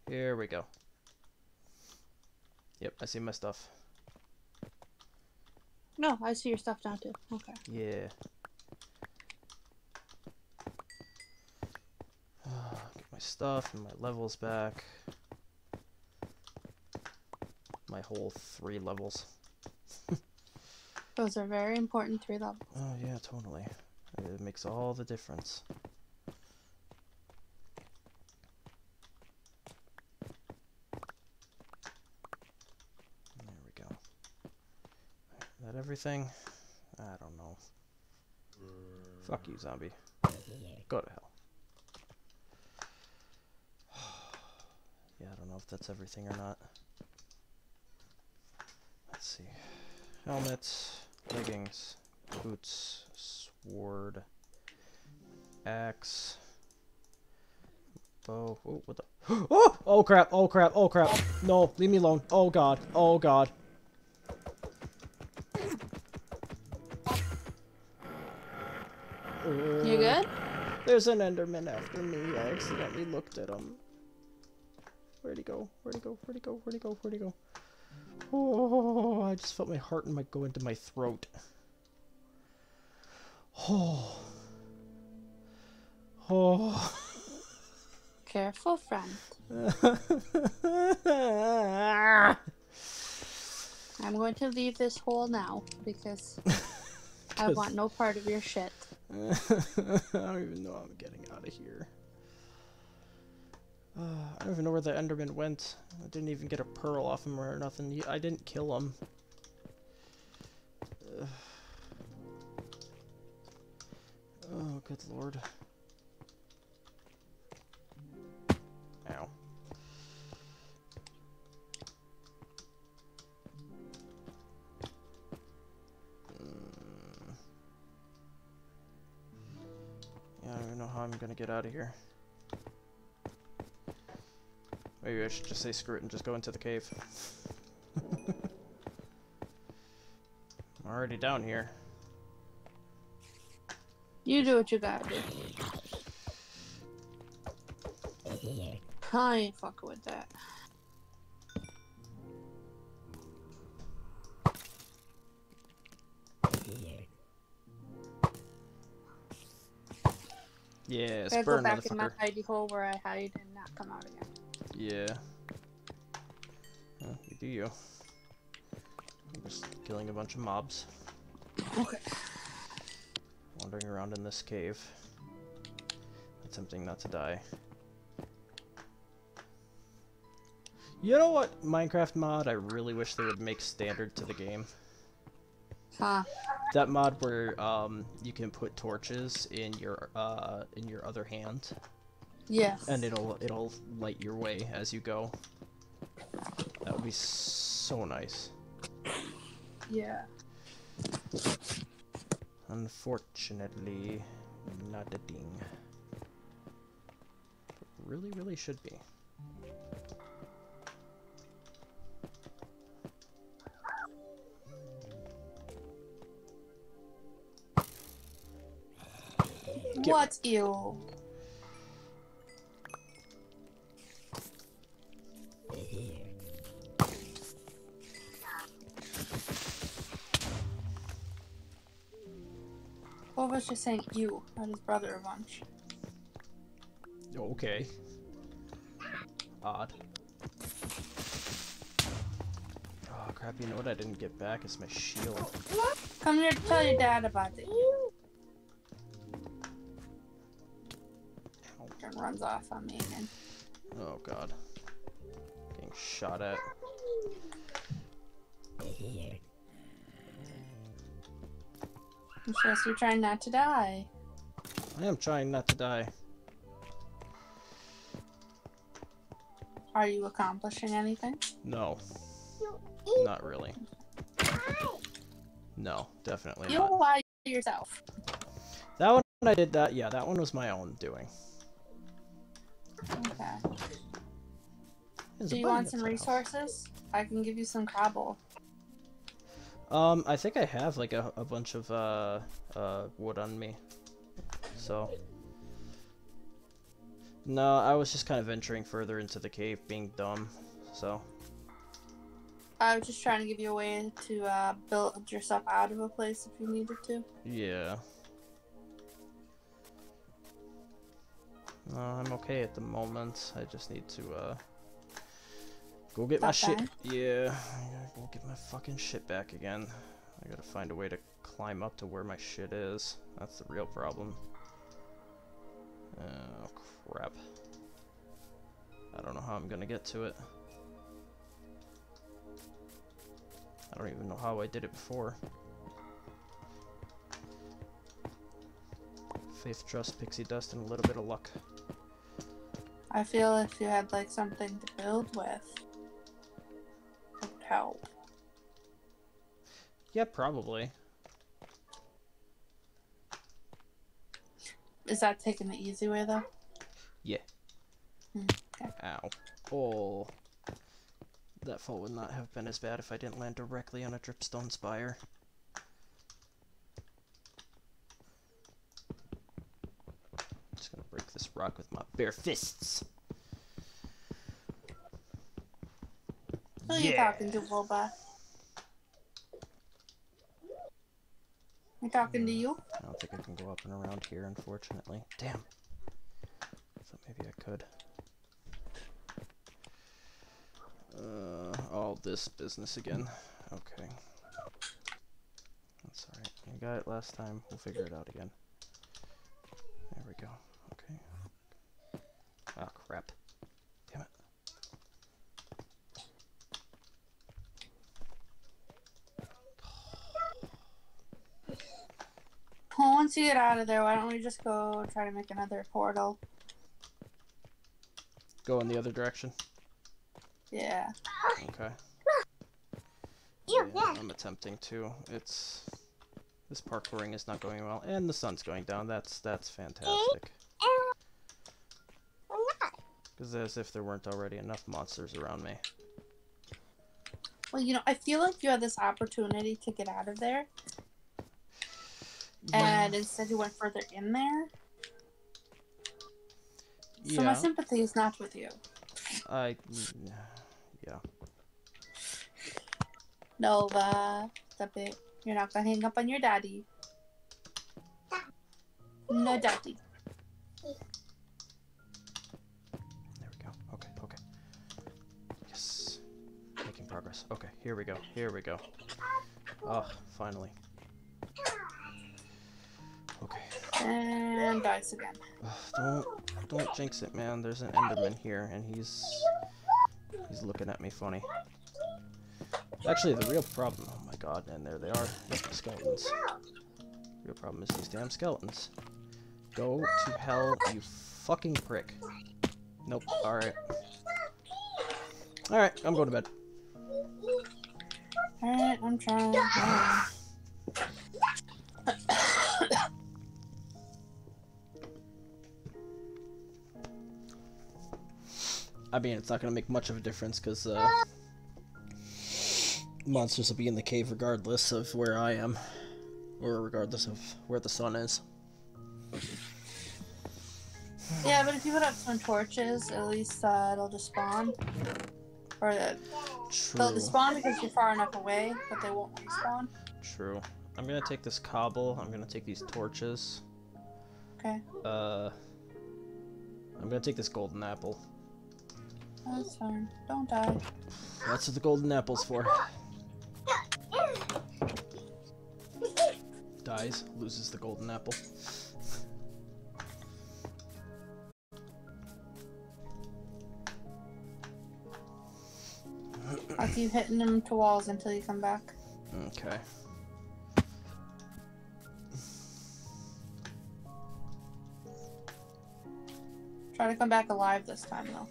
B: Here we go. Yep, I see my stuff.
A: No, I see your stuff now too. Okay.
B: Yeah. Ah, get my stuff and my levels back. Whole three levels.
A: Those are very important three levels.
B: Oh yeah, totally. It makes all the difference. There we go. Is that everything? I don't know. Fuck you, zombie. Go to hell. yeah, I don't know if that's everything or not. Let's see. Helmets, leggings, boots, sword, axe, bow. Oh, what the? Oh! Oh crap! Oh crap! Oh crap! No, leave me alone. Oh god! Oh god!
A: You uh, good?
B: There's an Enderman after me. I accidentally looked at him. Where'd he go? Where'd he go? Where'd he go? Where'd he go? Where'd he go? Oh, I just felt my heart might go into my throat. Oh. Oh.
A: Careful, friend. I'm going to leave this hole now because I want no part of your shit.
B: I don't even know I'm getting out of here. Uh, I don't even know where the Enderman went. I didn't even get a pearl off him or nothing. I didn't kill him. Ugh. Oh, good lord. Ow. Mm. Yeah, I don't even know how I'm gonna get out of here. Maybe I should just say screw it and just go into the cave. I'm already down here.
A: You do what you gotta do. I ain't fucking with that.
B: Yes,
A: Gotta go back in my hidey hole where I hide and not come out again.
B: Yeah. Well, you do you. I'm just killing a bunch of mobs,
A: Okay.
B: wandering around in this cave, attempting not to die. You know what Minecraft mod I really wish they would make standard to the game?
A: Huh.
B: That mod where um, you can put torches in your uh, in your other hand,
A: Yes.
B: and it'll it'll light your way as you go. That would be so nice.
A: Yeah.
B: Unfortunately, not a ding. Really, really should be. Get-
A: What's you? What was just saying you, not his brother a bunch.
B: Okay. Odd. Oh crap, you know what I didn't get back? It's my shield.
A: Come here to tell your dad about it.
B: Ow.
A: And runs off on me again.
B: Oh god. Getting shot at.
A: I'm supposed to be trying not to die.
B: I am trying not to die.
A: Are you accomplishing anything?
B: No. Not really. No, definitely
A: You
B: not.
A: lie to yourself.
B: That one I did that, yeah, that one was my own doing.
A: Okay.
B: There's
A: Do you want some
B: house.
A: resources? I can give you some cobble.
B: Um, I think I have like a, a bunch of uh, uh, wood on me. So. No, I was just kind of venturing further into the cave, being dumb. So.
A: I was just trying to give you a way to uh, build yourself out of a place if you needed to.
B: Yeah. No, I'm okay at the moment. I just need to uh go get my shit.
A: bad.
B: Yeah, I gotta go get my fucking shit back again. I gotta find a way to climb up to where my shit is. That's the real problem. Oh crap. I don't know how I'm gonna get to it. I don't even know how I did it before. Faith, trust, pixie dust, and a little bit of luck.
A: I feel if you had like something to build with, help.
B: Yeah, probably.
A: Is that taking the easy way though?
B: Yeah.
A: Hmm, okay.
B: Ow. Oh. That fall would not have been as bad if I didn't land directly on a dripstone spire. Just gonna break this rock with my bare fists.
A: Who are you talking to, Boba? You talking to you?
B: I don't think I can go up and around here, unfortunately. Damn. Thought maybe I could. Uh, all this business again. Okay. That's alright. You got it last time. We'll figure it out again. There we go. Okay. Ah, crap. Damn it.
A: Well, once you get out of there, why don't we just go try to make another portal?
B: Go in the other direction.
A: Yeah.
B: Okay. Yeah, I'm attempting to. It's this parkouring is not going well, and the sun's going down. That's that's fantastic. Because as if there weren't already enough monsters around me.
A: Well, you know, I feel like you had this opportunity to get out of there, and instead you went further in there. So my sympathy is not with you.
B: I yeah.
A: Nova, stop it. You're not gonna hang up on your daddy. No, daddy.
B: There we go. Okay, okay. Yes. Making progress. Okay, here we go. Here we go. Oh, finally.
A: And dice again.
B: Don't don't jinx it, man. There's an Enderman here, and he's he's looking at me funny. Actually, the real problem. Oh my god! And there they are, the skeletons. Real problem is these damn skeletons. Go to hell, you fucking prick. Nope. All right. All right. I'm going to bed.
A: Alright, I'm trying.
B: I mean, it's not gonna make much of a difference because uh, monsters will be in the cave regardless of where I am, or regardless of where the sun is.
A: Yeah, but if you put up some torches, at least uh, it'll just spawn. Or uh, they'll
B: True.
A: despawn because you're far enough away, but they won't respawn.
B: True. I'm gonna take this cobble. I'm gonna take these torches.
A: Okay,
B: Uh, I'm gonna take this golden apple.
A: That's fine. Don't die.
B: That's what the golden apple's for. Dies, loses the golden apple.
A: I'll keep hitting them to walls until you come back.
B: Okay.
A: Try to come back alive this time, though.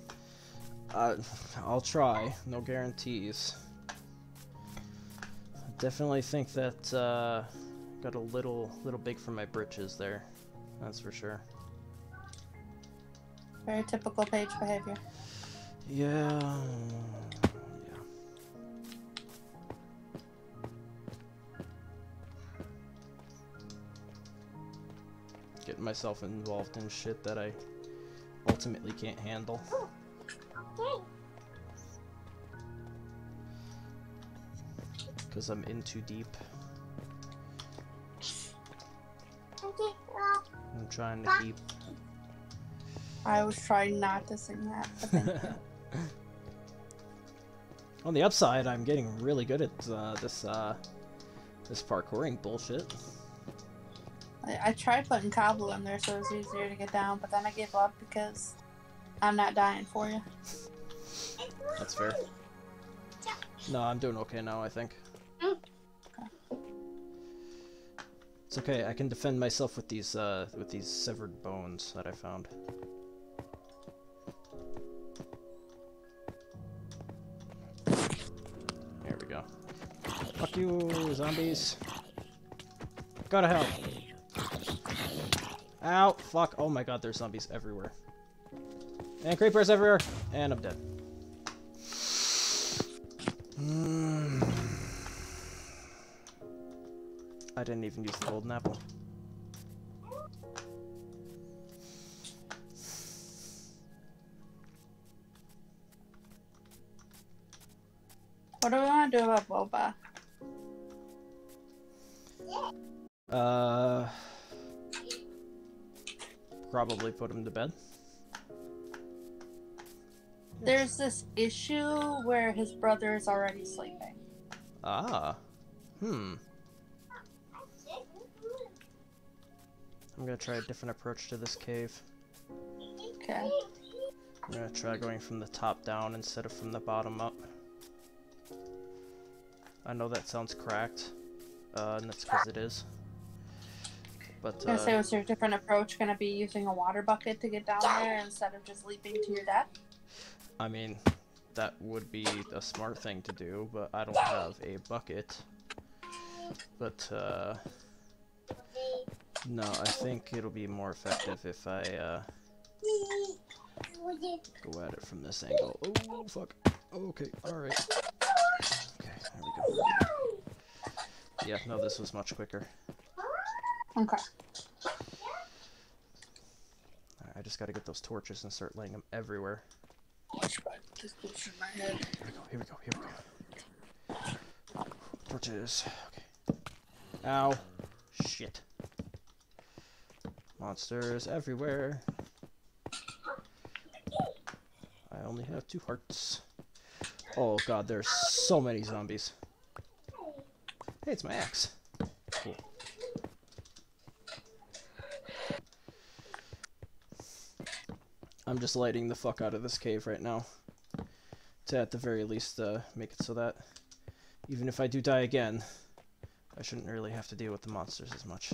B: Uh, I'll try. No guarantees. I definitely think that uh, got a little, little big for my britches there. That's for sure.
A: Very typical page behavior.
B: Yeah. Getting myself involved in shit that I ultimately can't handle. Oh. Because I'm in too deep. I'm trying to keep.
A: I was trying not to sing that, but thank you.
B: On the upside, I'm getting really good at uh, this uh, this parkouring bullshit.
A: I, I tried putting Cobble in there so it was easier to get down, but then I gave up because I'm not dying for you.
B: That's fair. No, I'm doing okay now, I think. It's okay, I can defend myself with these, uh, with these severed bones that I found. There we go. Fuck you, zombies. Go to hell. Ow, fuck. Oh my god, there's zombies everywhere. And creepers everywhere. And I'm dead. Mm. I didn't even use the golden apple.
A: What do we want to do about Boba?
B: Uh, probably put him to bed.
A: There's this issue where his brother is already sleeping.
B: Ah, hmm. I'm gonna try a different approach to this cave.
A: Okay.
B: I'm gonna try going from the top down instead of from the bottom up. I know that sounds cracked, uh, and that's because it is. But
A: I was gonna say,
B: uh,
A: was your different approach gonna be using a water bucket to get down there instead of just leaping to your death?
B: I mean, that would be a smart thing to do, but I don't have a bucket. But, uh, no, I think it'll be more effective if I, uh, go at it from this angle. Oh, fuck. Okay, alright. Okay, there we go. Yeah, no, this was much quicker.
A: Okay.
B: I just gotta get those torches and start laying them everywhere. Here we go, here we go, here we go. Torches. Okay. Ow. Shit. Monsters everywhere. I only have two hearts. Oh god, there's so many zombies. Hey, it's my axe. I'm just lighting the fuck out of this cave right now to at the very least uh, make it so that even if I do die again, I shouldn't really have to deal with the monsters as much.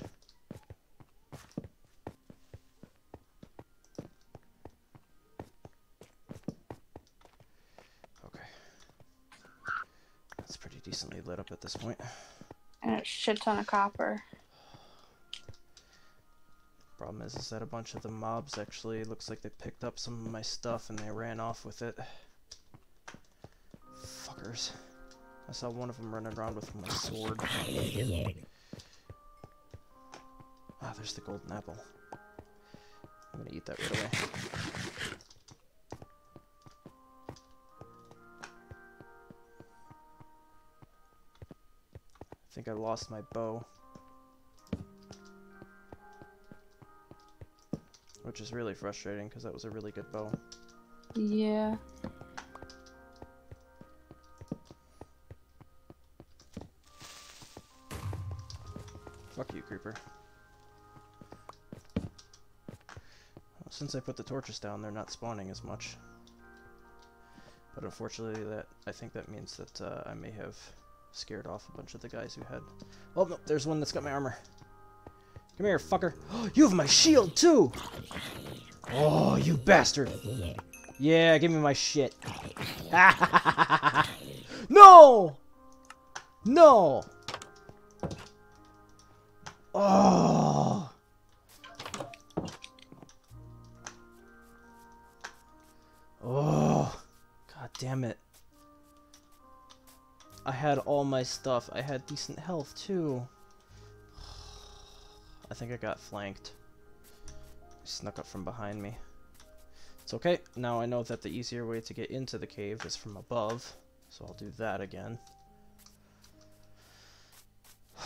B: Okay. That's pretty decently lit up at this point.
A: And a shit ton of copper.
B: Problem is, is that a bunch of the mobs actually looks like they picked up some of my stuff and they ran off with it. Fuckers. I saw one of them running around with my sword. Ah, there's the golden apple. I'm gonna eat that right away. I think I lost my bow. Which is really frustrating because that was a really good bow.
A: Yeah.
B: Fuck you, creeper. Well, since I put the torches down, they're not spawning as much. But unfortunately, that I think that means that uh, I may have scared off a bunch of the guys who had. Oh no, there's one that's got my armor. Come here, fucker. you have my shield too. Oh, you bastard. Yeah, give me my shit. no! No! Oh! Oh! God damn it. I had all my stuff. I had decent health too. I think I got flanked. snuck up from behind me. It's okay. Now I know that the easier way to get into the cave is from above, so I'll do that again.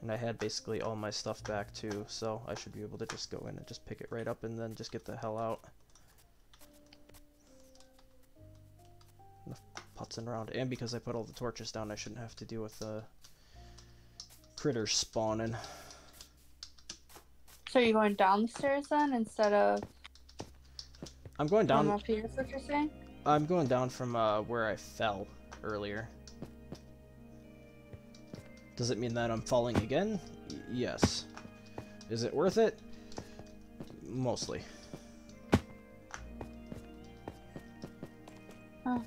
B: And I had basically all my stuff back too, so I should be able to just go in and just pick it right up and then just get the hell out. Enough putzing around. And because I put all the torches down, I shouldn't have to deal with the critters spawning.
A: So you're going down the stairs then instead of
B: I'm going
A: down up here? Is what you're saying?
B: I'm going down from uh, where I fell earlier. Does it mean that I'm falling again? Y yes. Is it worth it? Mostly.
A: Huh.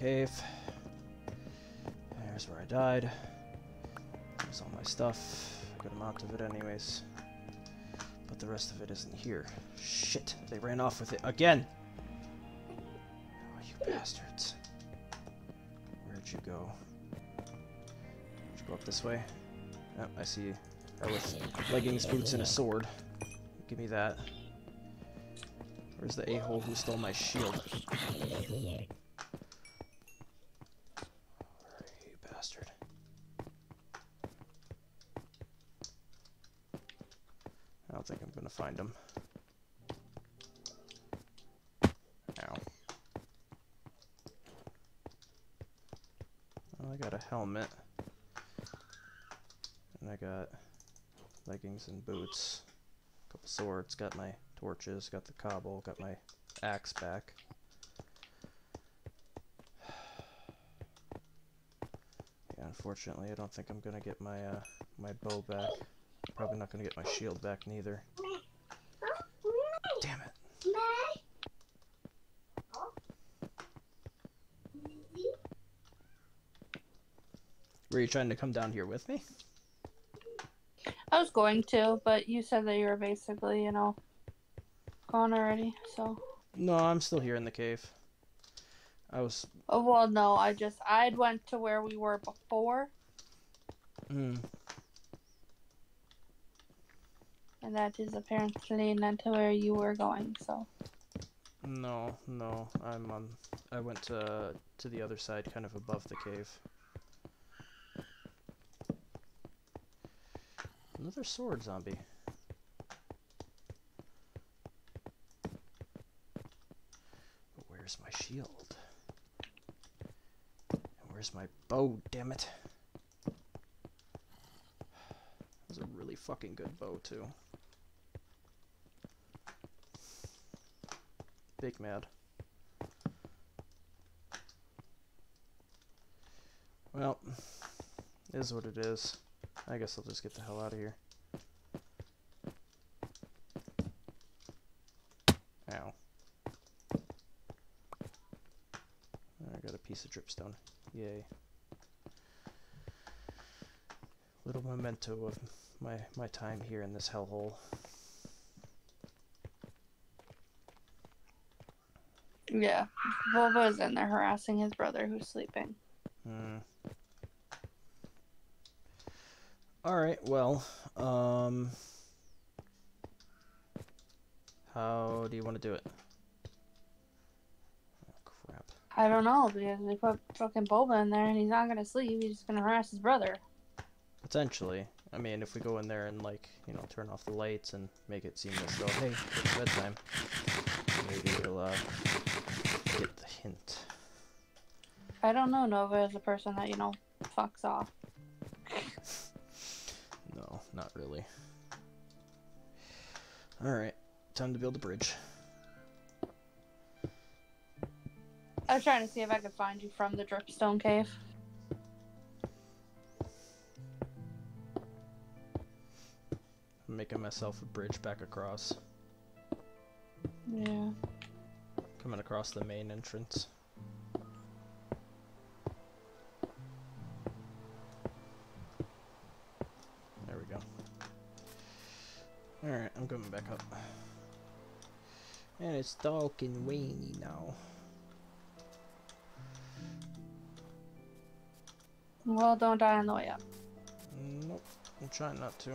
B: Cave. There's where I died. There's all my stuff. A Good amount of it anyways. But the rest of it isn't here. Shit, they ran off with it again! Oh, you bastards. Where'd you go? Did you go up this way? Oh, I see. Or with leggings, boots, and a sword. Give me that. Where's the a-hole who stole my shield? Find him. Ow. Well, I got a helmet. And I got leggings and boots. A couple swords, got my torches, got the cobble, got my axe back. Yeah, unfortunately, I don't think I'm gonna get my uh, my bow back. Probably not gonna get my shield back neither. Damn it! Were you trying to come down here with me?
A: I was going to, but you said that you were basically, you know, gone already. So,
B: No, I'm still here in the cave. I was.
A: oh well, no. I just I'd went to where we were before,
B: Mm,
A: and that is apparently not to where you were going. So,
B: no, no. I'm on. I went to to the other side, kind of above the cave. Another sword zombie. But where's my shield? And where's my bow, damn it? That was a really fucking good bow, too. Big mad. Well, is what it is. I guess I'll just get the hell out of here. Ow. I got a piece of dripstone. Yay. Little memento of my my time here in this hellhole.
A: yeah, Boba's in there harassing his brother who's sleeping.
B: Alright, well, um... How do you want to do it? Oh, crap.
A: I don't know because they put fucking Boba in there and he's not gonna sleep. He's just gonna harass his brother.
B: Potentially. I mean, if we go in there and, like, you know, turn off the lights and make it seem as though, hey, it's bedtime, maybe we'll, uh, get the hint.
A: I don't know. Nova is a person that you know fucks off.
B: Not really. Alright, time to build a bridge.
A: I was trying to see if I could find you from the dripstone cave.
B: I'm making myself a bridge back across.
A: Yeah.
B: Coming across the main entrance. Alright, I'm coming back up. And it's dark and rainy now.
A: Well, don't die on the way up.
B: Nope, I'm trying not to.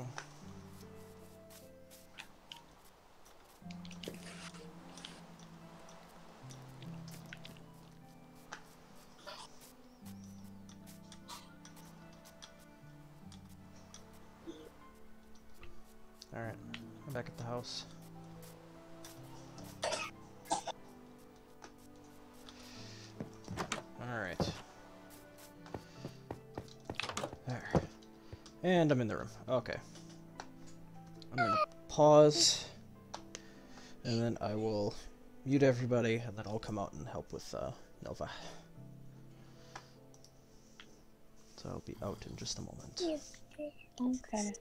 B: Back at the house. Alright. There. And I'm in the room. Okay. I'm gonna pause. And then I will mute everybody, and then I'll come out and help with uh, Nova. So I'll be out in just a moment.
A: Okay.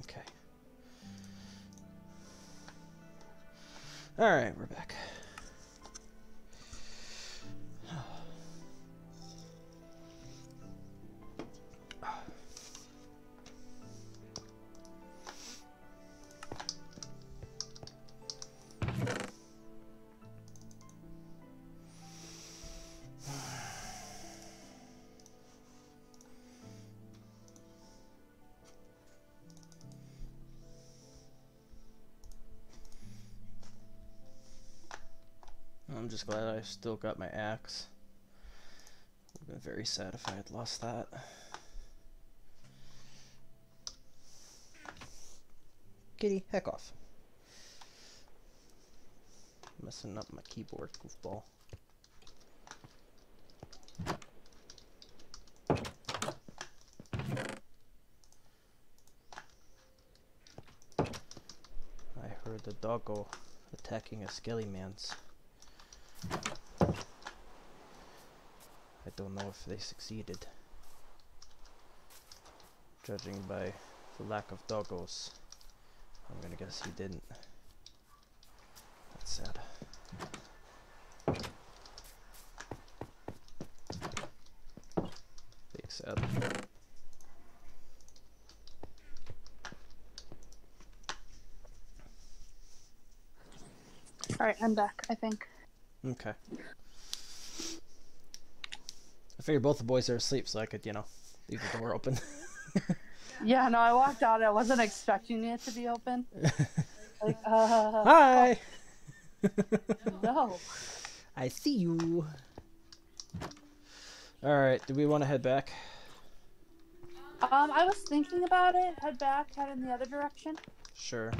B: Okay. Alright, we're back. Just glad I still got my axe. Have been very sad if I had lost that. Kitty, heck off. Messing up my keyboard, goofball. I heard the doggo attacking a skelly man's. Don't know if they succeeded. Judging by the lack of doggos, I'm gonna guess he didn't. That's sad. Big sad.
A: Alright, I'm back, I think.
B: Okay. I figured both the boys are asleep, so I could, you know, leave the door open.
A: Yeah, no, I walked out. I wasn't expecting it to be open. Like, uh,
B: Hi!
A: no.
B: I see you. Alright, do we want to head back?
A: Um, I was thinking about it. Head back, head in the other direction.
B: Sure.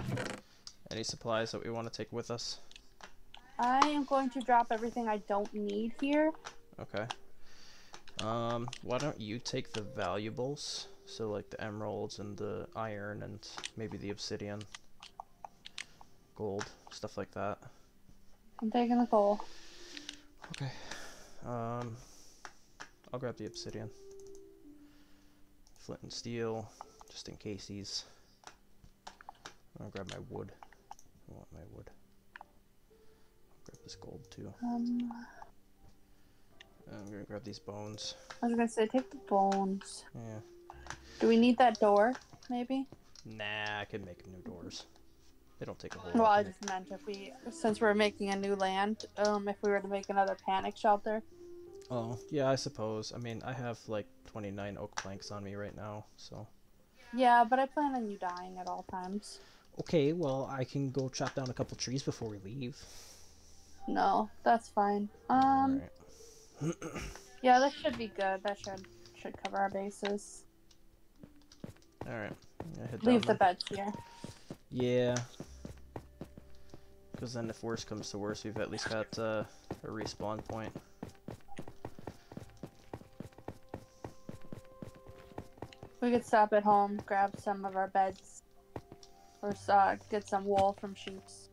B: Any supplies that we want to take with us?
A: I am going to drop everything I don't need here.
B: Okay. Um, why don't you take the valuables? So like the emeralds and the iron and maybe the obsidian, gold, stuff like that.
A: I'm taking the coal.
B: Okay. Um, I'll grab the obsidian. Flint and steel, just in case he's. I'll grab my wood. I want my wood. I'll grab this gold too.
A: Um,
B: I'm gonna grab these bones.
A: I was gonna say take the bones.
B: Yeah.
A: Do we need that door? Maybe.
B: Nah, I can make new doors. They don't take a whole
A: Well. I just meant if we, since we're making a new land, um, if we were to make another panic shelter.
B: Oh, yeah, I suppose. I mean, I have like 29 oak planks on me right now, so.
A: Yeah, but I plan on you dying at all times.
B: Okay, well, I can go chop down a couple trees before we leave.
A: No, that's fine. Um. yeah, that should be good. That should should cover our bases.
B: Alright.
A: Leave the beds here.
B: Yeah. Because then, if worse comes to worse, we've at least got uh, a respawn point.
A: We could stop at home, grab some of our beds, or uh, get some wool from sheets.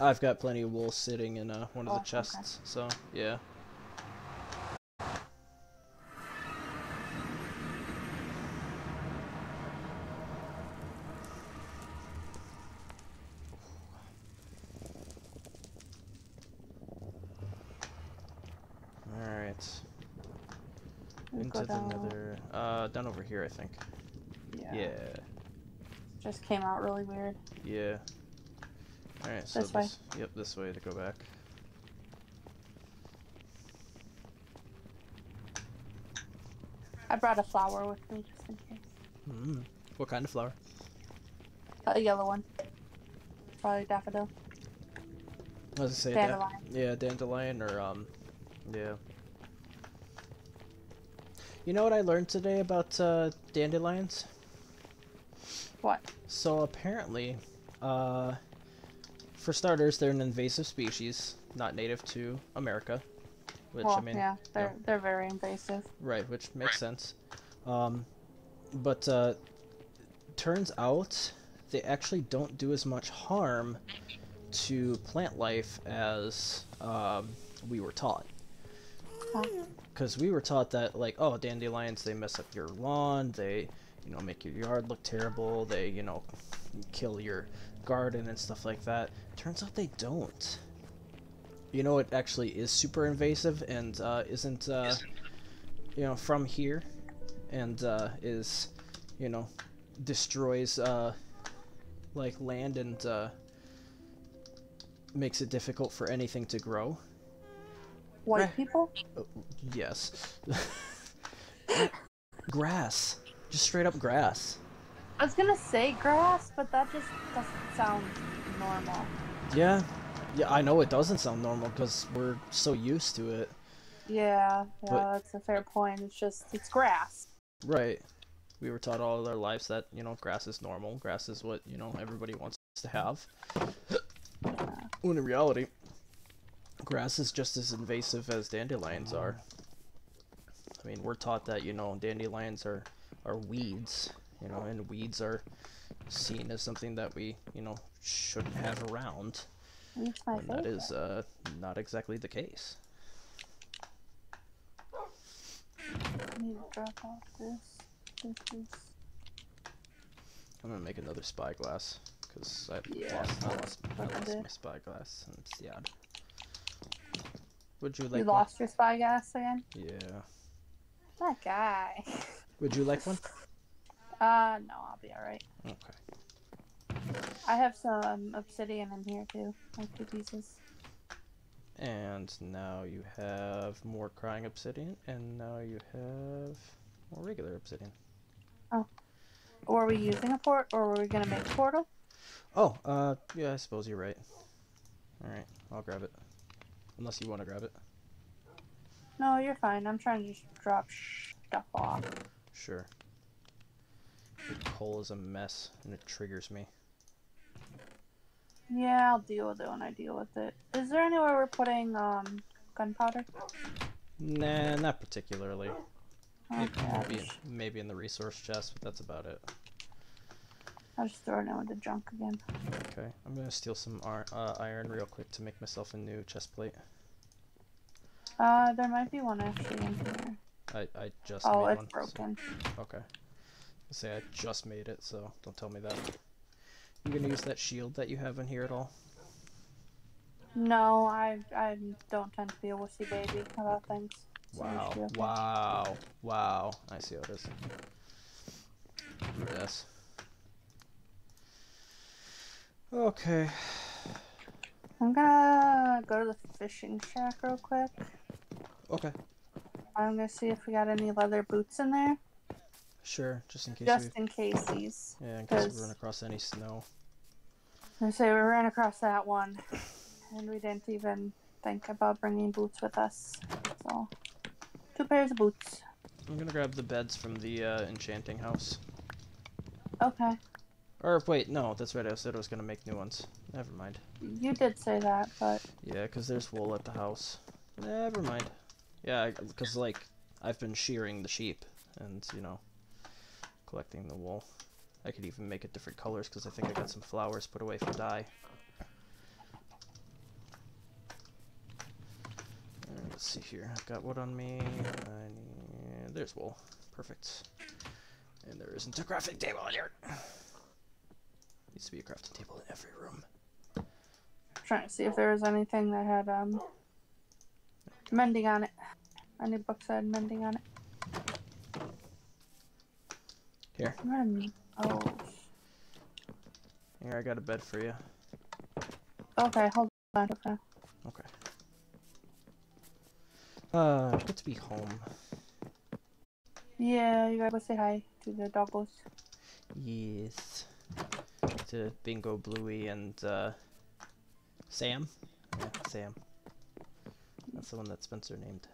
B: I've got plenty of wool sitting in uh, one of
A: Oh,
B: the
A: okay.
B: chests, so yeah. Alright,
A: We
B: into
A: go
B: the
A: down.
B: nether. Uh, down over here, I think.
A: Yeah.
B: Yeah,
A: Just came out really weird.
B: yeah. Alright, so
A: This way.
B: yep, this way to go back.
A: I brought a flower with me just in case.
B: Mm. What kind of flower?
A: A yellow one. Probably daffodil.
B: I was gonna say da- yeah, dandelion or um, yeah. You know what I learned today about uh, dandelions?
A: What?
B: So apparently, uh, for starters, they're an invasive species, not native to America. Which
A: well,
B: I mean,
A: yeah, they're they're very invasive.
B: right, which makes sense. Um, but uh, turns out they actually don't do as much harm to plant life as um, we were taught.
A: Huh.
B: Because we were taught that, like, oh, dandelions, they mess up your lawn, they, you know, make your yard look terrible, they, you know, kill your garden and stuff like that. Turns out they don't. You know, it actually is super invasive and uh, isn't, uh, you know, from here and uh, is, you know, destroys, uh, like, land and uh, makes it difficult for anything to grow.
A: White people?
B: Oh, yes. grass. Just straight up grass.
A: I was gonna say grass, but that just doesn't sound normal.
B: Yeah. Yeah, I know it doesn't sound normal because we're so used to it.
A: Yeah, yeah,
B: But-
A: that's a fair point. It's just it's grass.
B: Right. We were taught all our lives that, you know, grass is normal. Grass is what, you know, everybody wants to have. Yeah. When in reality, grass is just as invasive as dandelions are. I mean, we're taught that, you know, dandelions are, are weeds, you know, and weeds are seen as something that we, you know, shouldn't have around. And that is uh, not exactly the case.
A: I need to drop off this. This is
B: I'm gonna make another spyglass because I
A: Yeah,
B: lost, I lost, I lost my spyglass and it's sad. Would you like?
A: you lost your spy gas again?
B: Yeah.
A: That guy.
B: Would you like one?
A: Uh, no, I'll be alright.
B: Okay.
A: I have some obsidian in here too, like two pieces.
B: And now you have more crying obsidian, and now you have more regular obsidian. Oh.
A: Were we using a port, or were we gonna make a portal?
B: Oh, uh, yeah, I suppose you're right. Alright, I'll grab it. Unless you want to grab it.
A: No, you're fine. I'm trying to just drop stuff off.
B: Sure. Your coal is a mess, and it triggers me.
A: Yeah, I'll deal with it when I deal with it. Is there anywhere we're putting um gunpowder?
B: Nah, not particularly. Maybe, maybe, maybe in the resource chest, but that's about it.
A: I'll just throw it in with the junk again.
B: Okay, I'm gonna steal some ar- uh, iron real quick to make myself a new chest plate.
A: Uh, there might be one actually in here.
B: I, I just
A: Oh,
B: made
A: it's
B: one. so-
A: broken.
B: okay. I say I just made it, so don't tell me that. You gonna use that shield that you have in here at all?
A: No, I I don't tend to be a wussy baby about things.
B: Wow,
A: okay.
B: wow, wow. I see how it is. Yes. Okay.
A: I'm gonna go to the fishing shack real quick.
B: Okay.
A: I'm gonna see if we got any leather boots in there,
B: Sure, just in case
A: just
B: we
A: in case these.
B: yeah, in case we run across any snow.
A: I say we ran across that one, and we didn't even think about bringing boots with us. So, two pairs of boots.
B: I'm gonna grab the beds from the uh, enchanting house.
A: Okay,
B: Or wait, no, that's right. I said I was gonna make new ones. Never mind.
A: you did say that, but
B: Yeah, 'cause there's wool at the house. Never mind. Yeah, because like I've been shearing the sheep and you know collecting the wool. I could even make it different colors because I think I got some flowers put away for dye. Let's see here. I've got wood on me. I need... There's wool. Perfect. And there isn't a crafting table in here. Needs to be a crafting table in every room.
A: trying to see if there was anything that had um mending on it. Any books that had mending on it.
B: Here.
A: I'm Oh,
B: Here, I got a bed for you.
A: okay. Hold on. Okay.
B: Okay. Uh, good to be home.
A: Yeah, you gotta go say hi to the doggos.
B: Yes. To Bingo, Bluey, and uh, Sam. Yeah, Sam. That's the one that Spencer named.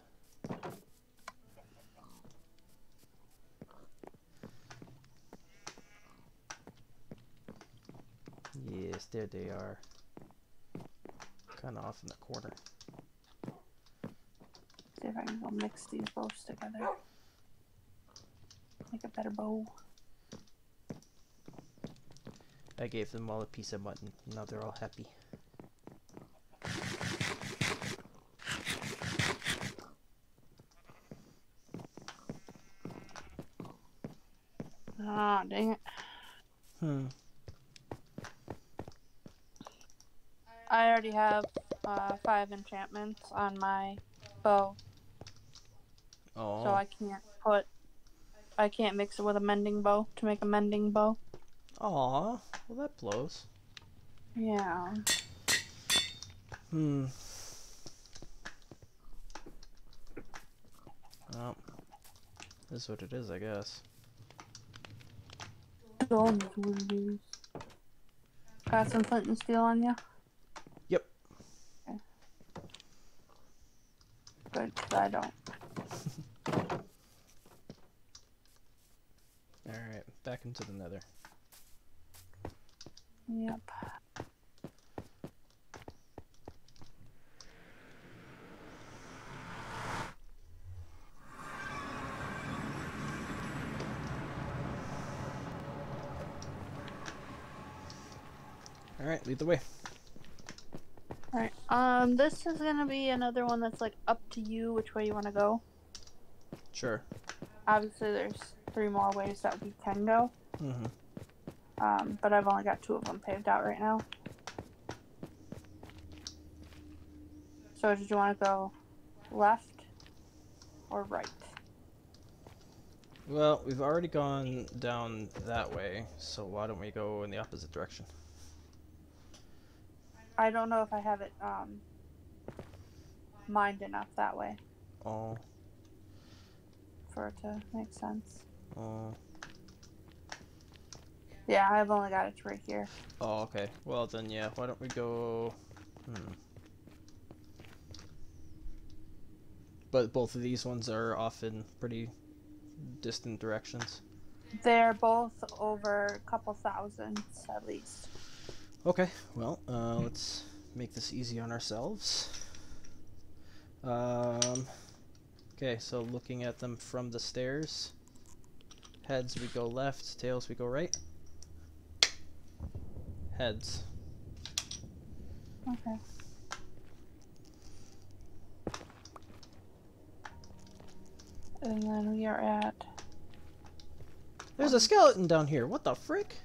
B: Yes, there they are. Kind of off in the corner.
A: See if I can go mix these bows together. Make a better bow.
B: I gave them all a piece of mutton. Now they're all happy.
A: Ah, dang it.
B: Hmm.
A: I already have uh, five enchantments on my bow,
B: Oh.
A: so I can't put. I can't mix it with a mending bow to make a mending bow.
B: Aw, well, that blows.
A: Yeah.
B: Hmm. Well, this is what it is, I guess.
A: Got some flint and steel on you?
B: Yep.
A: Okay. Good, I don't.
B: Alright, back into the nether.
A: Yep.
B: Alright, lead the way.
A: Alright. Um, this is gonna be another one that's like up to you which way you want to go.
B: Sure.
A: Obviously, there's three more ways that we can go.
B: Mm-hmm.
A: Um, but I've only got two of them paved out right now. So, did you want to go left or right?
B: Well, we've already gone down that way, so why don't we go in the opposite direction?
A: I don't know if I have it um mined enough that way
B: Oh,
A: for it to make sense.
B: oh,
A: Yeah, I've only got it to right here.
B: oh, okay. Well then, yeah. Why don't we go? Hmm. But both of these ones are off in pretty distant directions.
A: They're both over a couple thousands at least.
B: Okay, well, uh, let's make this easy on ourselves. Um, okay, so looking at them from the stairs, heads we go left, tails we go right. Heads.
A: Okay. And then we are at
B: There's a skeleton down here. What the frick?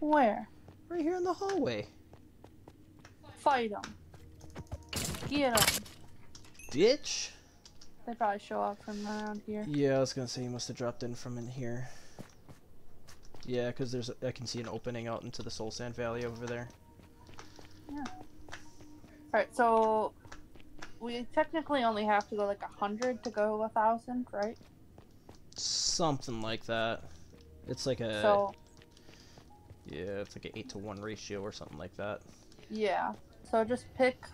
A: where?
B: Right here in the hallway.
A: Fight them. Get them.
B: Ditch?
A: They probably show up from around here.
B: Yeah, I was gonna say he must have dropped in from in here. Yeah, because there's I can see an opening out into the Soul Sand Valley over there. Yeah.
A: Alright, so we technically only have to go like a hundred to go a thousand, right?
B: Something like that. It's like a
A: so
B: yeah, it's like an eight to one ratio or something like that.
A: yeah. So just pick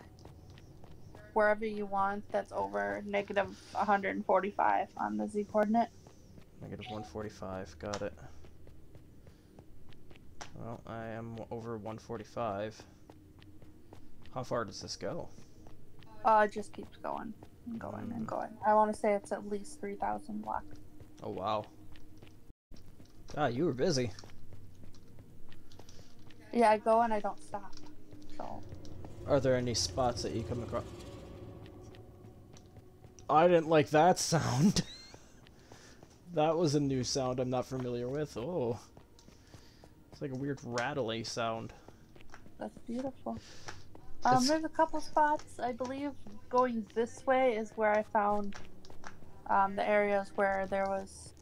A: wherever you want that's over negative 145 on the z coordinate.
B: Negative one forty five. Got it. Well, I am over one forty five. How far does this go?
A: Uh, it just keeps going and going and going. I want to say it's at least 3,000 blocks.
B: Oh wow. Ah, you were busy.
A: Yeah, I go and I don't stop. So
B: Are there any spots that you come across? I didn't like that sound. that was a new sound I'm not familiar with. Oh. It's like a weird rattling sound.
A: that's beautiful. Um,
B: It's-
A: there's a couple spots. I believe going this way is where I found um, the areas where there was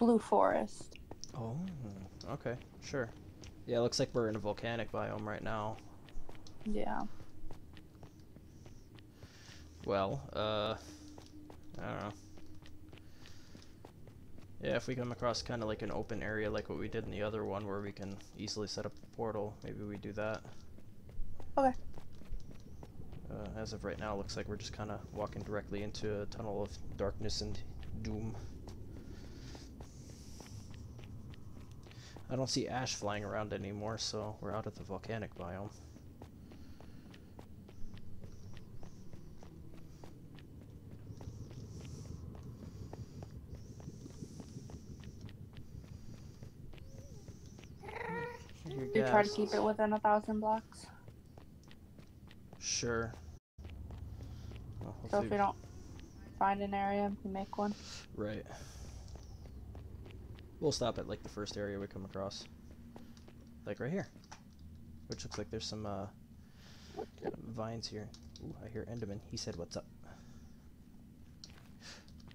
A: blue forest.
B: Oh, okay, sure. Yeah, looks like we're in a volcanic biome right now.
A: Yeah.
B: Well, uh, I don't know. Yeah, if we come across kind of like an open area like what we did in the other one where we can easily set up a portal, maybe we do that.
A: Okay.
B: Uh, as of right now, it looks like we're just kind of walking directly into a tunnel of darkness and doom. I don't see ash flying around anymore, so we're out of the volcanic biome.
A: You try to keep it within a thousand blocks.
B: Sure. Well,
A: So if we don't find an area, you make one.
B: Right. We'll stop at like the first area we come across. Like right here. Which looks like there's some uh vines here. Ooh, I hear Enderman. He said what's up.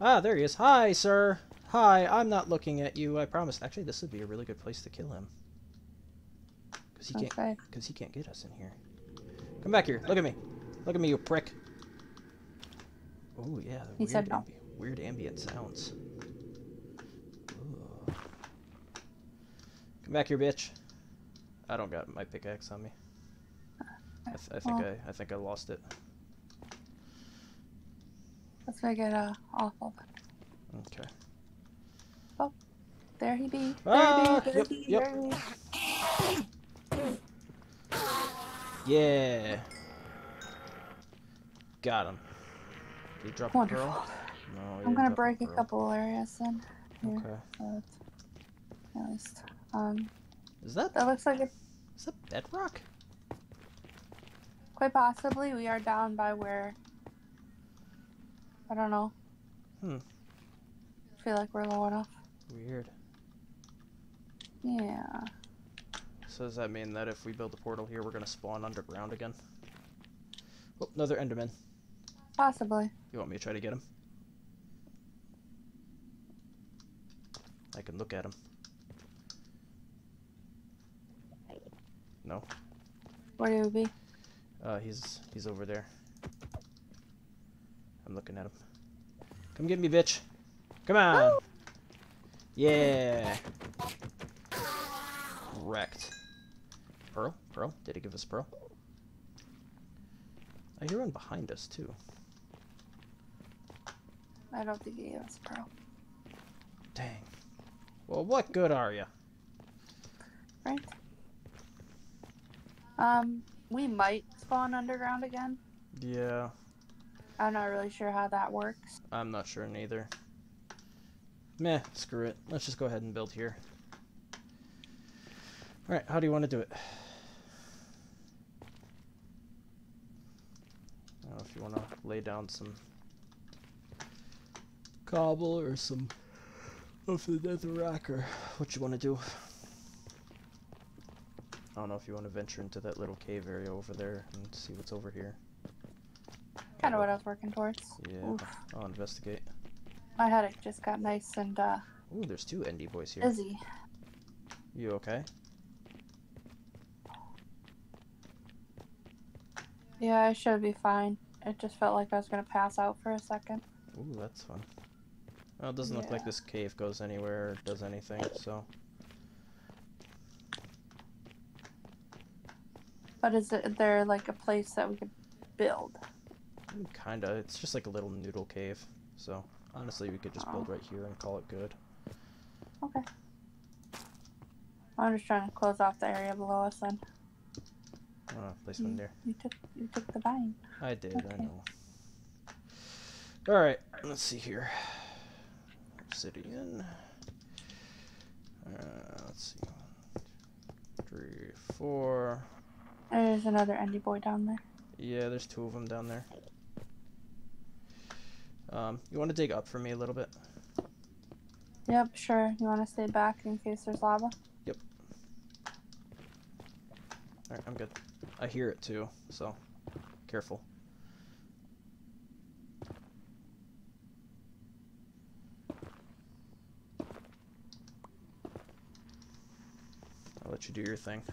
B: Ah, there he is. Hi, sir. Hi, I'm not looking at you. I promise. Actually, this would be a really good place to kill him. Cuz he can't
A: Okay.
B: cuz he can't get us in here. Come back here. Look at me. Look at me, you prick. Oh, yeah.
A: He said
B: weird
A: no.
B: ambi- weird ambient sounds. Ooh. Come back here, bitch. I don't got my pickaxe on me. I, th- I think. I, I think I lost it.
A: Let's make it uh, of.
B: Okay.
A: There he be. There
B: Ah,
A: he be. There
B: yep,
A: he be.
B: yep.
A: There he be.
B: Yeah. Got him. Did he drop a
A: Wonderful.
B: pearl? No,
A: I'm gonna break a
B: pearl.
A: couple areas then. Here,
B: Okay.
A: so at least. Um,
B: Is that
A: that looks like it.
B: is that bedrock?
A: Quite possibly, we are down by where. I don't know.
B: Hmm.
A: Feel like we're low enough.
B: Weird.
A: Yeah.
B: So does that mean that if we build a portal here, we're gonna spawn underground again? Oh, another Enderman.
A: Possibly.
B: You want me to try to get him? I can look at him. No.
A: Where do we be?
B: Uh, he's he's over there. I'm looking at him. Come get me, bitch. Come on. Yeah. Wrecked. Pearl? Pearl? Did he give us pearl? I hear one behind us too.
A: I don't think he gave us a pearl.
B: Dang. Well, what good are you?
A: Right? Um, we might spawn underground again.
B: Yeah,
A: I'm not really sure how that works.
B: I'm not sure neither. Meh, screw it. Let's just go ahead and build here. Alright, how do you want to do it? I don't know if you want to lay down some cobble or some of the nether rock or what you want to do. I don't know if you want to venture into that little cave area over there and see what's over here.
A: Kind of what I was working towards.
B: Yeah,
A: Oof.
B: I'll investigate.
A: My headache just got nice and uh,
B: Ooh, there's two Endy boys here.
A: busy.
B: You okay?
A: Yeah, I should be fine. It just felt like I was gonna pass out for a second.
B: Ooh, that's fun. Well, it doesn't look like this cave goes anywhere or does anything, so.
A: But is it there like a place that we could build?
B: Kinda. It's just like a little noodle cave. So, honestly, we could just build
A: Oh.
B: right here and call it good.
A: Okay. I'm just trying to close off the area below us then.
B: Uh, place one
A: Mm.
B: there.
A: You took you took the vine.
B: I did, I know. Alright, let's see here. Obsidian. Uh, let's see. Three, four.
A: There's another Endy boy down there.
B: Yeah, there's two of them down there. Um, you want to dig up for me a little bit?
A: Yep, sure. You want to stay back in case there's lava? Yep.
B: Alright, I'm good. I hear it too, so careful. I'll let you do your thing.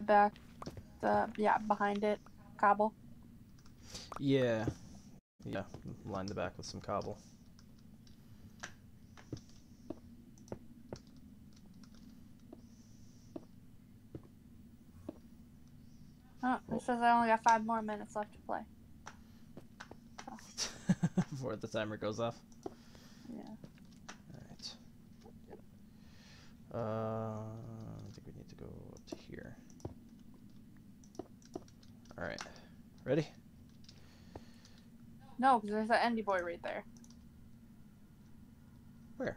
A: Back, the yeah behind it, cobble.
B: Yeah. Yeah, line the back with some cobble.
A: Oh, it says I only got five more minutes left to play.
B: Before the timer goes off.
A: Yeah.
B: Alright. Uh, I think we need to go up to here. Alright. Ready?
A: No, because there's that Endy boy right there.
B: Where?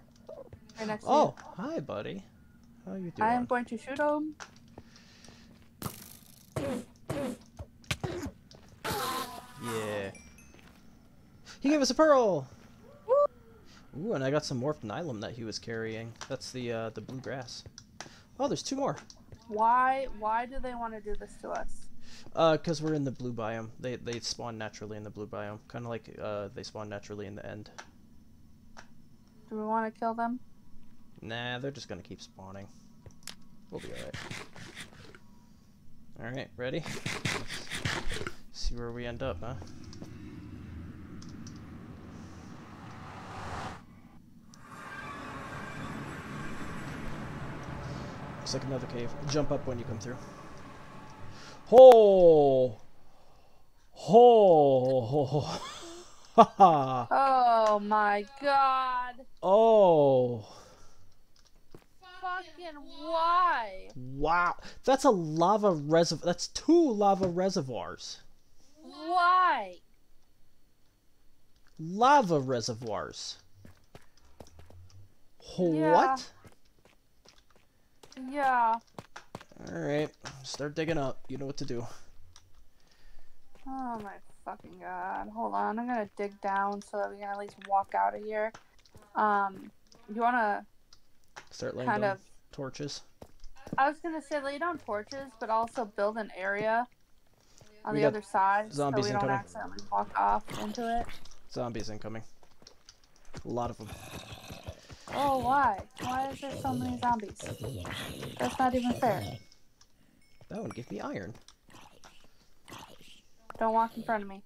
A: Right next
B: Oh, hi, buddy. How you
A: you.
B: doing?
A: I am going to shoot him.
B: Yeah. He gave us a pearl! Ooh, and I got some warped nylium that he was carrying. That's the, uh, the blue grass. Oh, there's two more.
A: Why? Why do they want to do this to us?
B: Uh, cause we're in the blue biome. They they spawn naturally in the blue biome, kind of like uh they spawn naturally in the end.
A: Do we want to kill them?
B: Nah, they're just gonna keep spawning. We'll be alright. Alright, ready? Let's see where we end up, huh? Looks like another cave. Jump up when you come through. Oh! Oh! Ha
A: Oh my god.
B: Oh!
A: Fucking why?
B: Wow! That's a lava reservoir. That's two lava reservoirs.
A: Why?
B: Lava reservoirs.
A: Yeah.
B: What?
A: Yeah.
B: Alright. Start digging up. You know what to do.
A: Oh my fucking god. Hold on. I'm gonna dig down so that we can at least walk out of here. Um, you wanna
B: Start laying
A: kind
B: down
A: of.
B: torches.
A: I was gonna say lay down torches, but also build an area on
B: We
A: the other side so we don't accidentally walk off into it.
B: Zombies incoming. A lot of them.
A: Oh, why? Why is there so many zombies? That's not even fair.
B: That one give me iron.
A: Don't walk in front of me.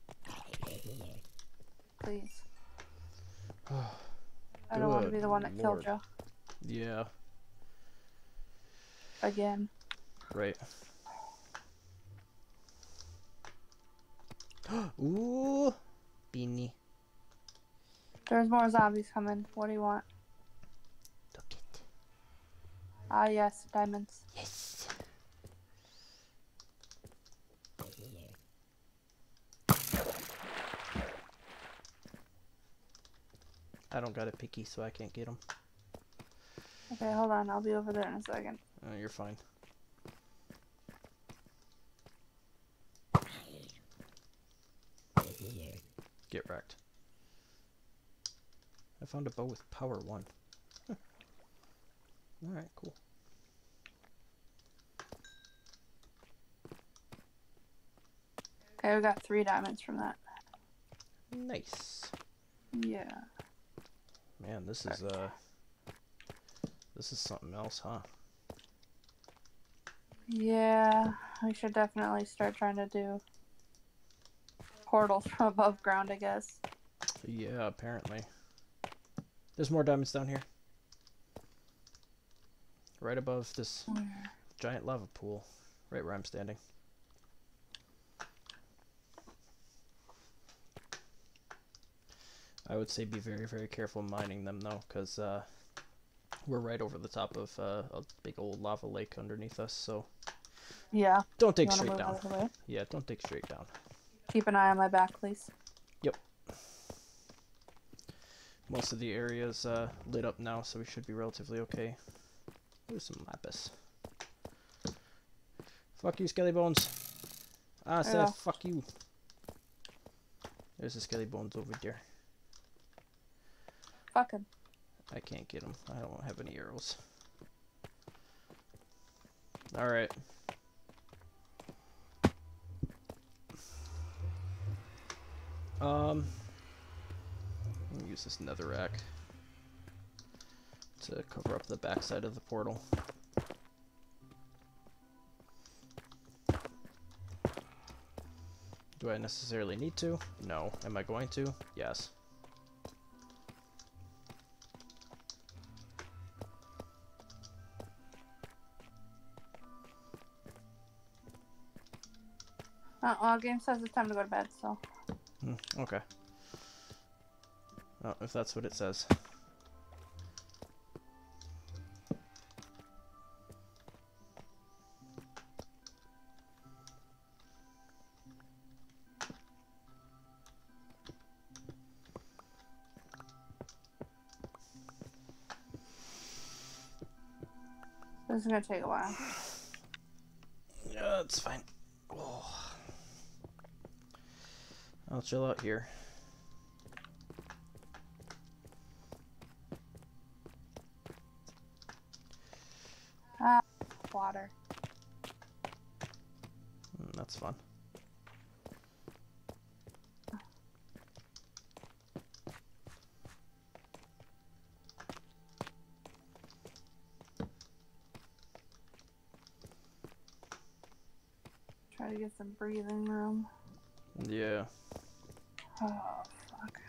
A: Please. I don't want to be the one that
B: lord.
A: killed you
B: Yeah,
A: again.
B: right. Ooh, beanie.
A: There's more zombies coming. What do you want?
B: Look it.
A: Ah, yes, diamonds.
B: Yes. I don't got a picky, so I can't get them.
A: Okay, hold on. I'll be over there in a second.
B: Oh, you're fine. Get wrecked. I found a bow with power one. Huh. Alright, cool.
A: Okay, we got three diamonds from that.
B: Nice.
A: Yeah.
B: Man, this is uh this is something else, huh?
A: Yeah, we should definitely start trying to do portals from above ground, I guess.
B: Yeah, apparently. There's more diamonds down here. Right above this giant lava pool. Right where I'm standing. I would say be very, very careful mining them though, because uh, we're right over the top of uh, a big old lava lake underneath us, so
A: Yeah.
B: don't dig straight down.
A: out of the way?
B: Yeah, don't dig straight down.
A: Keep an eye on my back, please. Yep.
B: Most of the area is uh, lit up now, so we should be relatively okay. There's some lapis. Fuck you, Skelly Bones. Ah,
A: Yeah.
B: fuck you. There's the Skelly Bones over there.
A: Fuck him.
B: I can't get him. I don't have any arrows. Alright. Um, use this nether rack to cover up the backside of the portal. Do I necessarily need to? No. Am I going to? Yes.
A: Uh, well, game says it's time to go to bed, so.
B: Hmm, okay. Oh, if that's what it says.
A: This is gonna take a while.
B: Yeah, that's fine. Oh. I'll chill out here.
A: Water.
B: Mm, that's fun.
A: Try to get some breathing room.
B: Yeah.
A: Oh, fuck.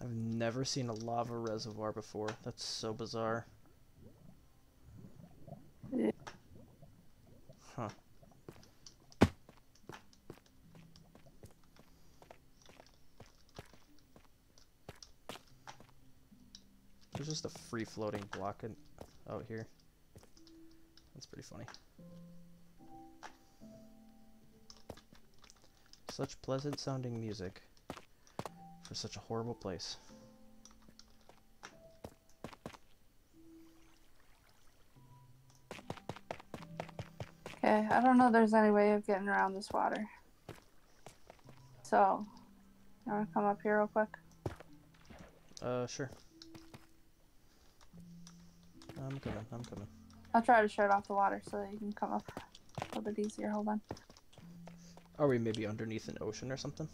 B: I've never seen a lava reservoir before. That's so bizarre. Huh. There's just a free floating block in, out here. That's pretty funny. Such pleasant sounding music for such a horrible place.
A: Okay, I don't know if there's any way of getting around this water. So, you wanna come up here real quick?
B: Uh, sure. I'm coming, I'm coming.
A: I'll try to shut off the water so that you can come up a little bit easier. Hold on.
B: Are we maybe underneath an ocean or something?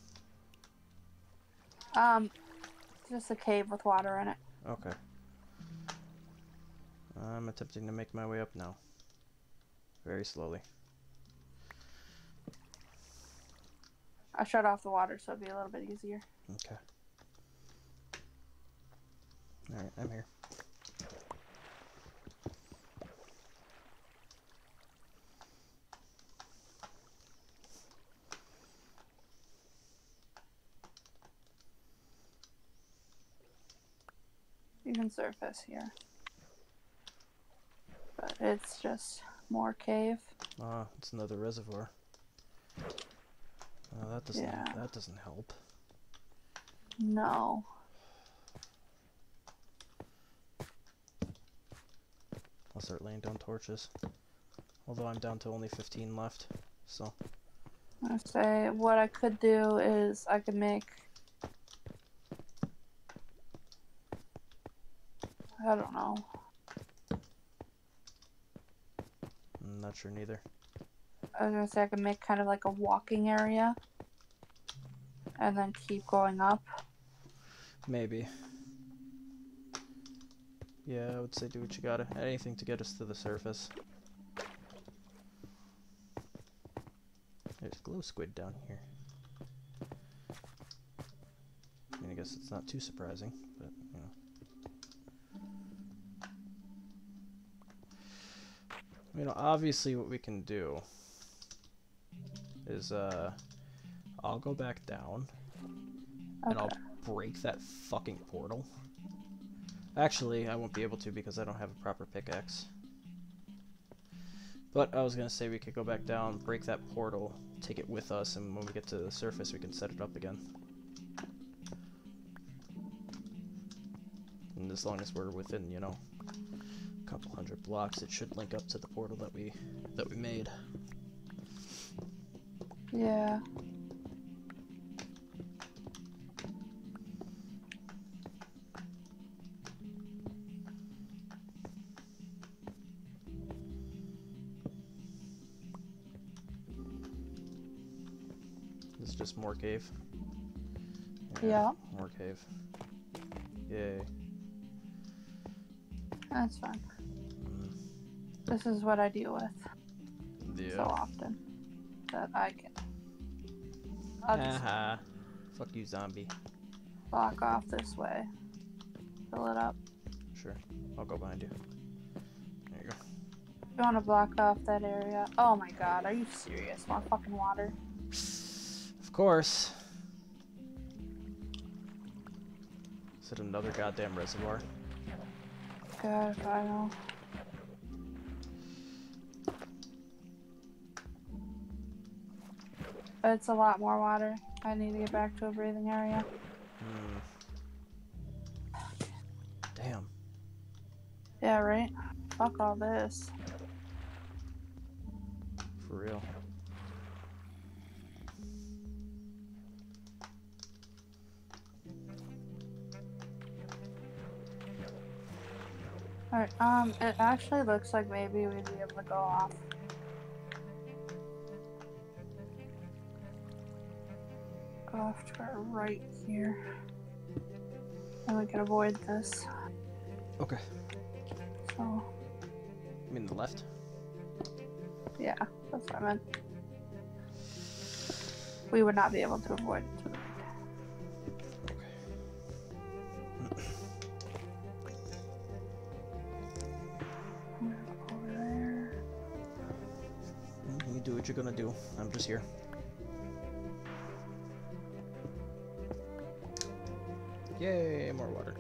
A: Um, just a cave with water in it.
B: Okay. I'm attempting to make my way up now. Very slowly.
A: I shut off the water so it'll be a little bit easier.
B: Okay. Alright, I'm here.
A: You can surface here. But it's just more cave.
B: Ah, it's another reservoir. Oh, that doesn't
A: Yeah.
B: that doesn't help.
A: No.
B: I'll start laying down torches. Although I'm down to only 15 left, so
A: I say what I could do is I could make. I don't know.
B: I'm not sure neither.
A: I was gonna say I could make kind of like a walking area, and then keep going up.
B: Maybe. Yeah, I would say do what you gotta. Anything to get us to the surface. There's glow squid down here. I mean, I guess it's not too surprising, but you know. You know, obviously, what we can do is, uh, I'll go back down and I'll break that fucking portal. Actually, I won't be able to because I don't have a proper pickaxe. But I was gonna say we could go back down, break that portal, take it with us, and when we get to the surface, we can set it up again. And as long as we're within, you know, couple hundred blocks, it should link up to the portal that we that we made.
A: Yeah.
B: This is just more cave.
A: Yeah.
B: More cave. Yay.
A: That's fine. This is what I deal with
B: Yeah.
A: so often that I can. I'll just
B: Haha. Fuck you, zombie.
A: block off this way. Fill it up.
B: Sure. I'll go behind you. There you go.
A: You want to block off that area? Oh my god, are you serious? More fucking water?
B: Of course. Is it another goddamn reservoir?
A: God, I know. But it's a lot more water. I need to get back to a breathing area.
B: Hmm. Damn.
A: Yeah, right? Fuck all this.
B: For real.
A: Alright, um, it actually looks like maybe we'd be able to go off. To our right here. And we can avoid this.
B: Okay.
A: So,
B: You mean the left?
A: yeah, that's what I meant. We would not be able to avoid it. to the. Over there.
B: You do what you're gonna do. I'm just here. Yay, more water.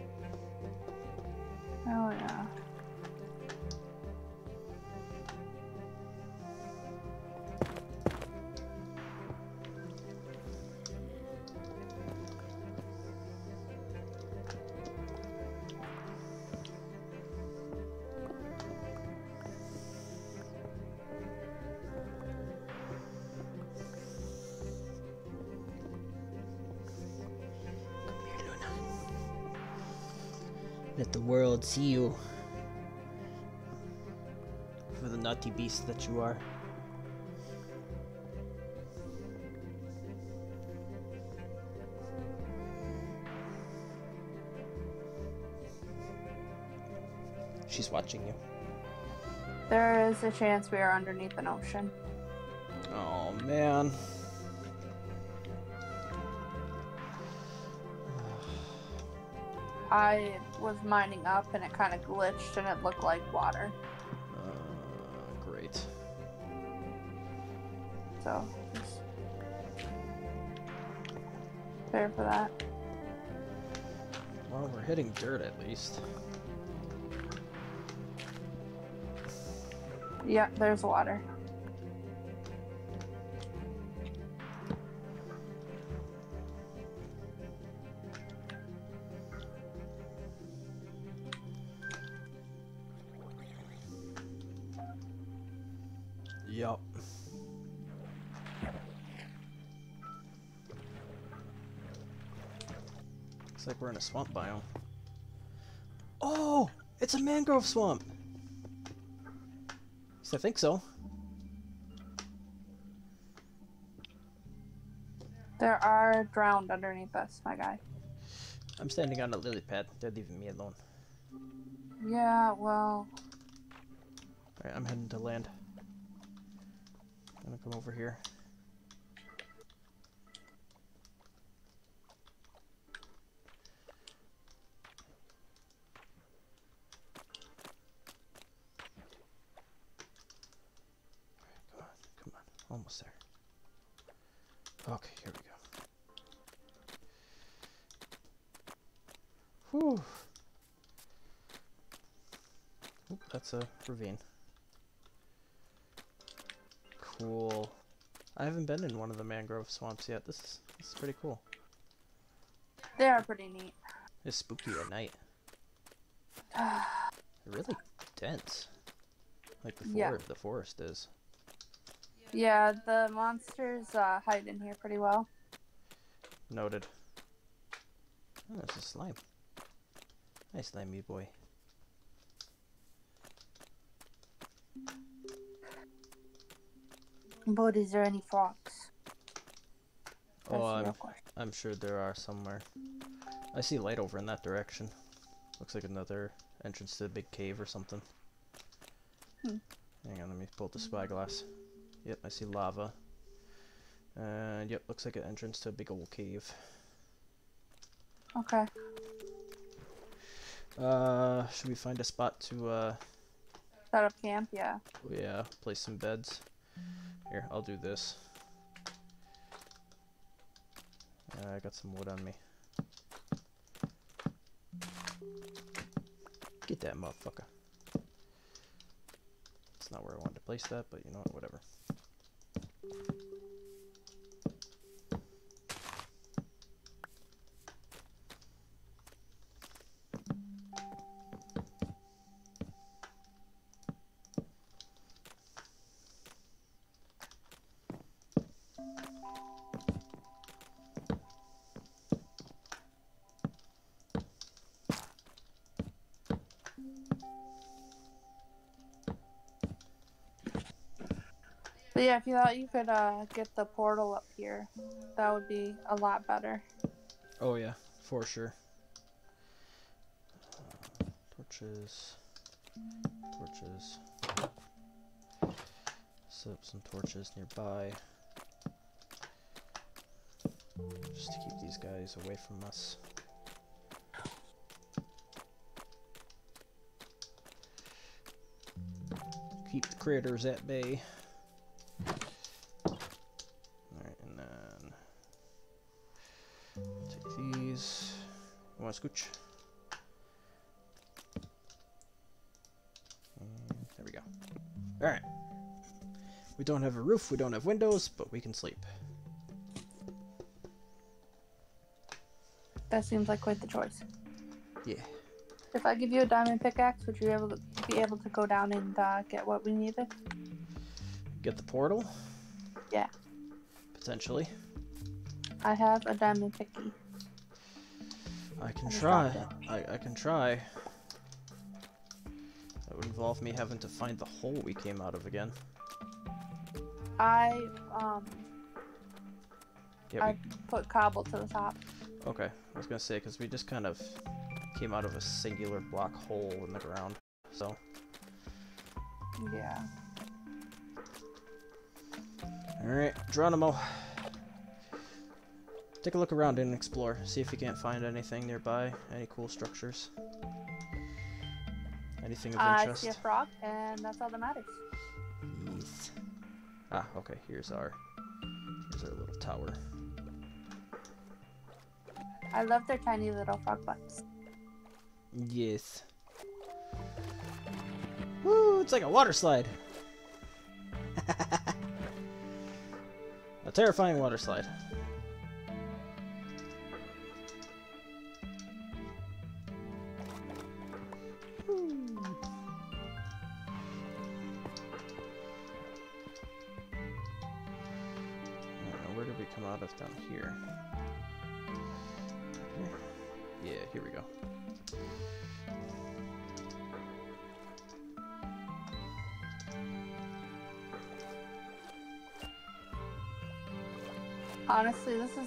B: See you. For the naughty beast that you are. She's watching you.
A: There is a chance we are underneath an ocean.
B: Oh man.
A: I was mining up and it kind of glitched and it looked like water.
B: Uh, great.
A: So just prepare for that.
B: Well, we're hitting dirt at least.
A: Yeah, there's water.
B: Swamp biome. Oh! It's a mangrove swamp! At least I think so.
A: There are drowned underneath us, my guy.
B: I'm standing on a lily pad. They're leaving me alone.
A: Yeah, well,
B: Alright, I'm heading to land. I'm gonna come over here. Come on, come on. Almost there. Okay, here we go. Whew. Oop, that's a ravine. Cool. I haven't been in one of the mangrove swamps yet. This is this is pretty cool.
A: they are pretty neat.
B: It's spooky at night. really dense. Like the
A: Yeah.
B: the forest is.
A: Yeah, the monsters uh, hide in here pretty well.
B: Noted. Oh, there's a slime. Nice slimy boy.
A: But is there any frogs?
B: Oh, I'm. I'm sure there are somewhere. I see light over in that direction. Looks like another entrance to a big cave or something.
A: Hmm.
B: Hang on, let me pull the spyglass. Yep, I see lava. And yep, looks like an entrance to a big old cave.
A: Okay.
B: Uh, should we find a spot to, uh,
A: Set up camp, yeah.
B: yeah, place some beds? Here, I'll do this. Uh, I got some wood on me. Get that motherfucker. That's not where I wanted to place that, but you know what, whatever.
A: But Yeah, if you thought you could uh, get the portal up here, that would be a lot better.
B: Oh yeah, for sure. Uh, torches, torches. Set up some torches nearby, just to keep these guys away from us. Keep the critters at bay. Scooch? And there we go. Alright. We don't have a roof, we don't have windows, but we can sleep.
A: That seems like quite the choice.
B: Yeah.
A: If I give you a diamond pickaxe, would you able to be able to go down and uh, get what we needed?
B: Get the portal?
A: Yeah.
B: Potentially.
A: I have a diamond picky.
B: I can try. I, I can try. That would involve me having to find the hole we came out of again.
A: I um
B: Yeah,
A: I
B: we,
A: put cobble to the top.
B: okay. I was gonna say, because we just kind of came out of a singular block hole in the ground. So,
A: Yeah.
B: alright, Geronimo. Take a look around and explore. See if you can't find anything nearby. Any cool structures. Anything of
A: I
B: interest.
A: see a frog, and that's all that matters.
B: Yes. Ah, okay, here's our here's our little tower.
A: I love their tiny little frog butts.
B: Yes. Woo, it's like a water slide. a terrifying water slide.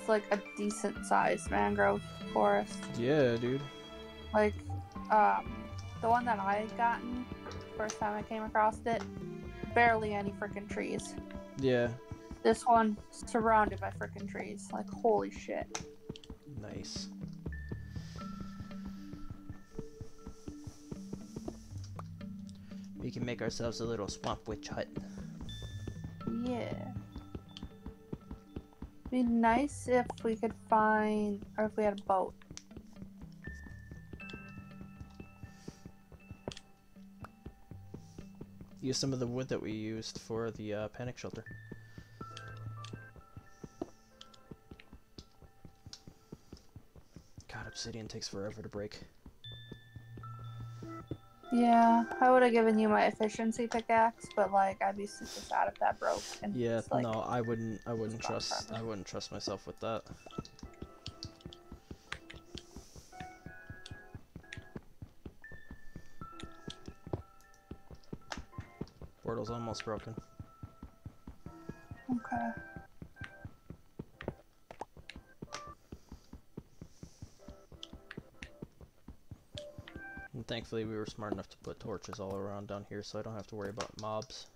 A: Like a decent sized mangrove forest.
B: Yeah, dude.
A: Like, um, the one that I had gotten first time I came across it, barely any freaking trees.
B: Yeah,
A: This one surrounded by freaking trees. Like, holy shit.
B: nice. We can make ourselves a little swamp witch hut.
A: Yeah. Be nice if we could find, or if we had a boat.
B: Use some of the wood that we used for the uh, panic shelter. God, obsidian takes forever to break.
A: Yeah, I would have given you my efficiency pickaxe, but like, I'd be super sad if that broke. And
B: Yeah,
A: like,
B: no, I wouldn't. I wouldn't trust. I wouldn't trust myself with that. Portal's almost broken.
A: Okay.
B: Thankfully, we were smart enough to put torches all around down here, so I don't have to worry about mobs.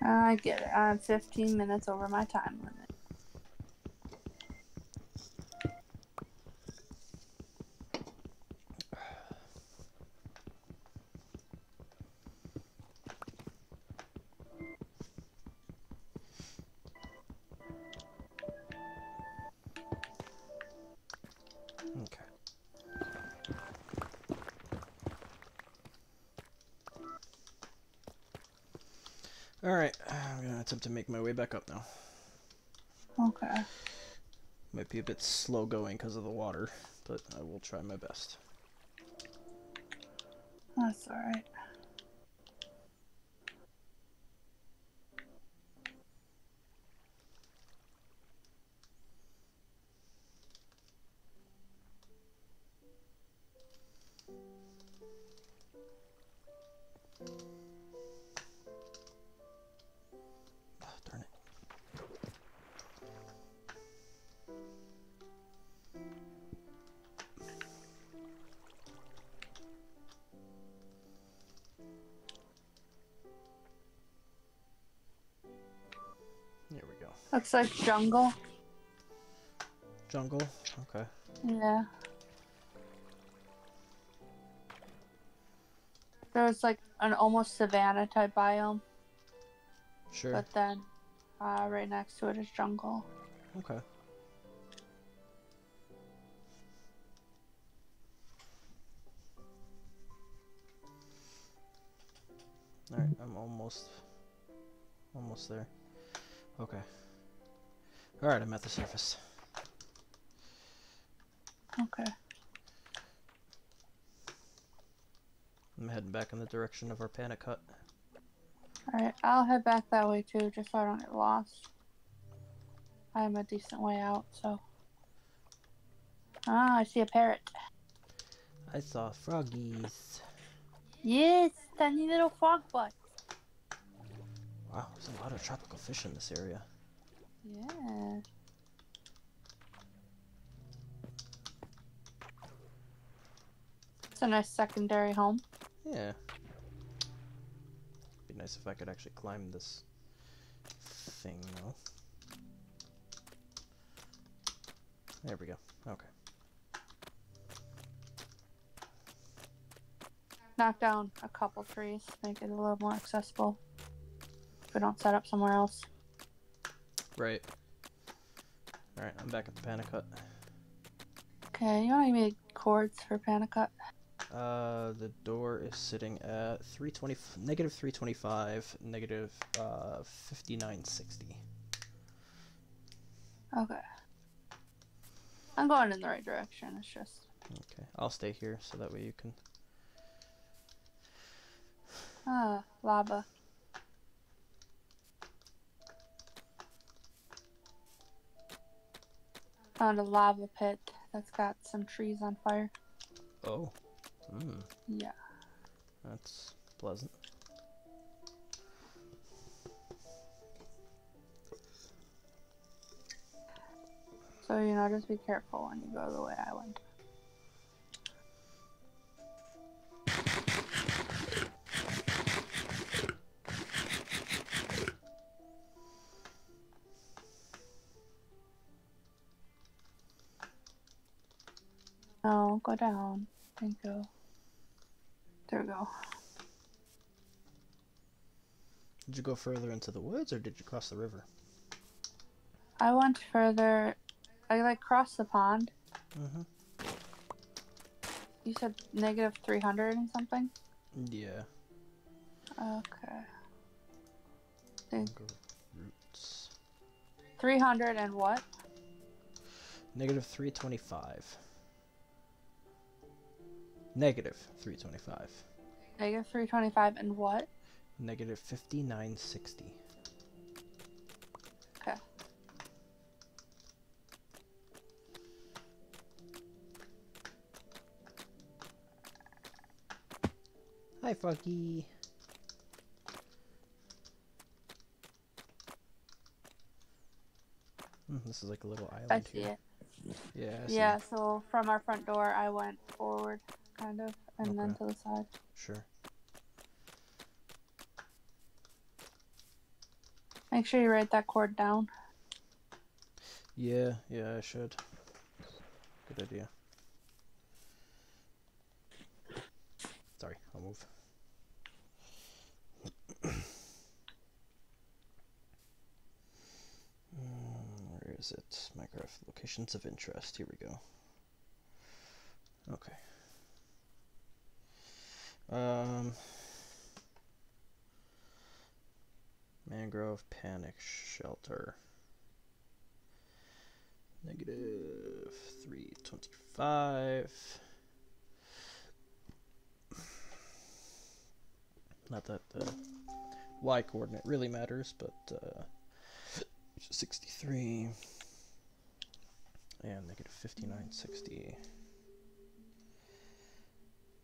A: I get it. I'm 15 minutes over my time limit.
B: Attempt to make my way back up now.
A: Okay.
B: Might be a bit slow going because of the water, but I will try my best.
A: That's alright. Looks like jungle.
B: jungle. Okay.
A: Yeah. There was like an almost savanna type biome,
B: Sure.
A: but then uh, right next to it is jungle.
B: Okay. Alright, I'm almost almost there. Okay. Alright, I'm at the surface.
A: Okay.
B: I'm heading back in the direction of our panic hut.
A: Alright, I'll head back that way too, just so I don't get lost. I'm a decent way out, so. Ah, I see a parrot.
B: I saw froggies.
A: Yes, tiny little frog butt.
B: Wow, there's a lot of tropical fish in this area.
A: Yeah. It's a nice secondary home.
B: Yeah. Be nice if I could actually climb this thing, though. There we go. Okay.
A: Knock down a couple trees, make it a little more accessible. If we don't set up somewhere else.
B: Right. Alright, I'm back at the panic hut.
A: Okay, you want to me coords for panic hut?
B: Uh, the door is sitting at 320, negative 325, negative, uh, 5960.
A: Okay. I'm going in the right direction, it's just.
B: Okay, I'll stay here so that way you can.
A: Ah, lava. Found a lava pit that's got some trees on fire.
B: Oh. Hmm,
A: Yeah.
B: that's pleasant.
A: So, you know, just be careful when you go the way I went. No, go down. Thank you. There we go.
B: Did you go further into the woods or did you cross the river?
A: I went further. I like crossed the pond.
B: Mm-hmm.
A: You said negative 300 and something?
B: Yeah.
A: Okay.
B: Go roots.
A: 300 and what?
B: Negative 325. Negative 325.
A: Negative 325 and what?
B: Negative 5960.
A: Okay.
B: Hi, Froggy. Hmm, this is like a little island
A: I see
B: here.
A: it.
B: Yeah. I see.
A: Yeah, so from our front door, I went forward, kind of, and then to the side.
B: Sure.
A: Make sure you write that coord down.
B: Yeah, yeah, I should. Good idea. Sorry, I'll move. Mm, Where is it? Minecraft locations of interest. Here we go. Okay. Um. Mangrove panic shelter. Negative 325. Not that the y coordinate really matters, but uh, 63 and negative 5960.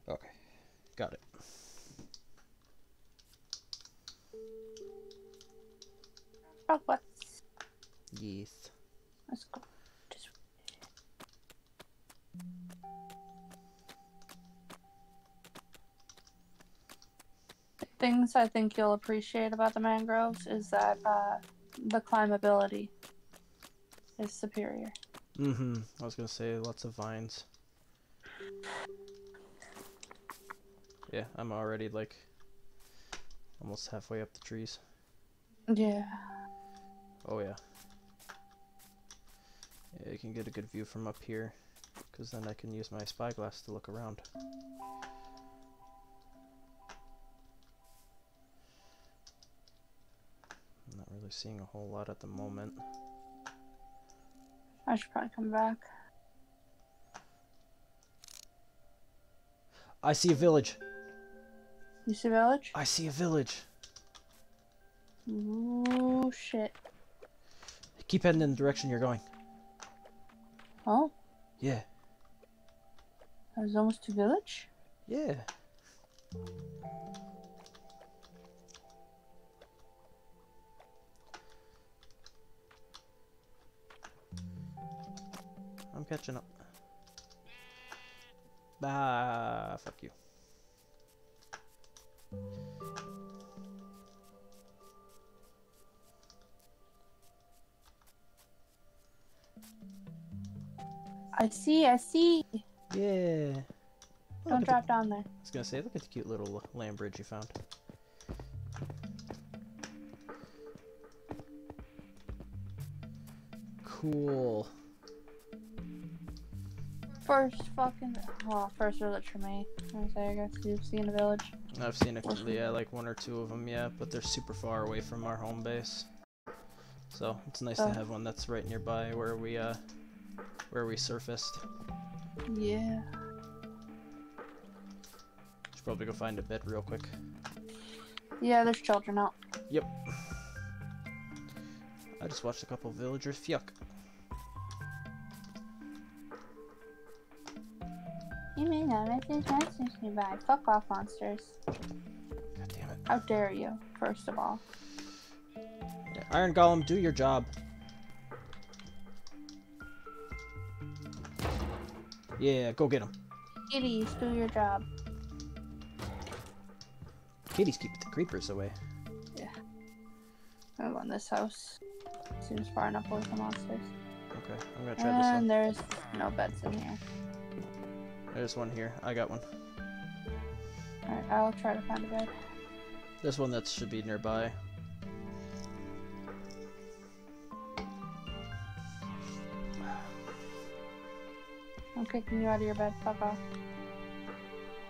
B: Okay, got it.
A: Oh, what?
B: Yes.
A: Let's go. Just... Things I think you'll appreciate about the mangroves is that uh, the climbability is superior.
B: Mm-hmm. I was gonna say lots of vines. Yeah, I'm already like almost halfway up the trees.
A: Yeah.
B: Oh yeah. Yeah, you can get a good view from up here, because then I can use my spyglass to look around. I'm not really seeing a whole lot at the moment.
A: I should probably come back.
B: I see a village.
A: You see a village?
B: I see a village.
A: Ooh, shit.
B: Keep heading in the direction you're going.
A: Oh,
B: Yeah.
A: I was almost to village?
B: Yeah. I'm catching up. Bah, fuck you.
A: I see, I see.
B: Yeah. Oh,
A: Don't
B: at the-
A: drop down there.
B: I was gonna say, look at the cute little land bridge you found. Cool.
A: First fucking, oh, first village for me. I say, I guess you've seen a village.
B: I've seen a yeah, like one or two of them, yeah, but they're super far away from our home base. So it's nice
A: Oh.
B: to have one that's right nearby where we uh where we surfaced.
A: Yeah.
B: Should probably go find a bed real quick.
A: Yeah, there's children out. Yep.
B: I just watched a couple villagers fuck.
A: You may not have these monsters nearby. Fuck off, monsters.
B: God damn it.
A: How dare you, first of all.
B: Yeah, Iron Golem, do your job. Yeah, go get him.
A: Kitties, do your job.
B: Kitties keep the creepers away. Yeah.
A: I'm on this house. Seems far enough away from monsters.
B: Okay, I'm gonna try this one.
A: And there's no beds in here.
B: There's one here. I got one.
A: Alright, I'll try to find a bed.
B: This one that should be nearby.
A: I'm kicking you out of your bed. Fuck off.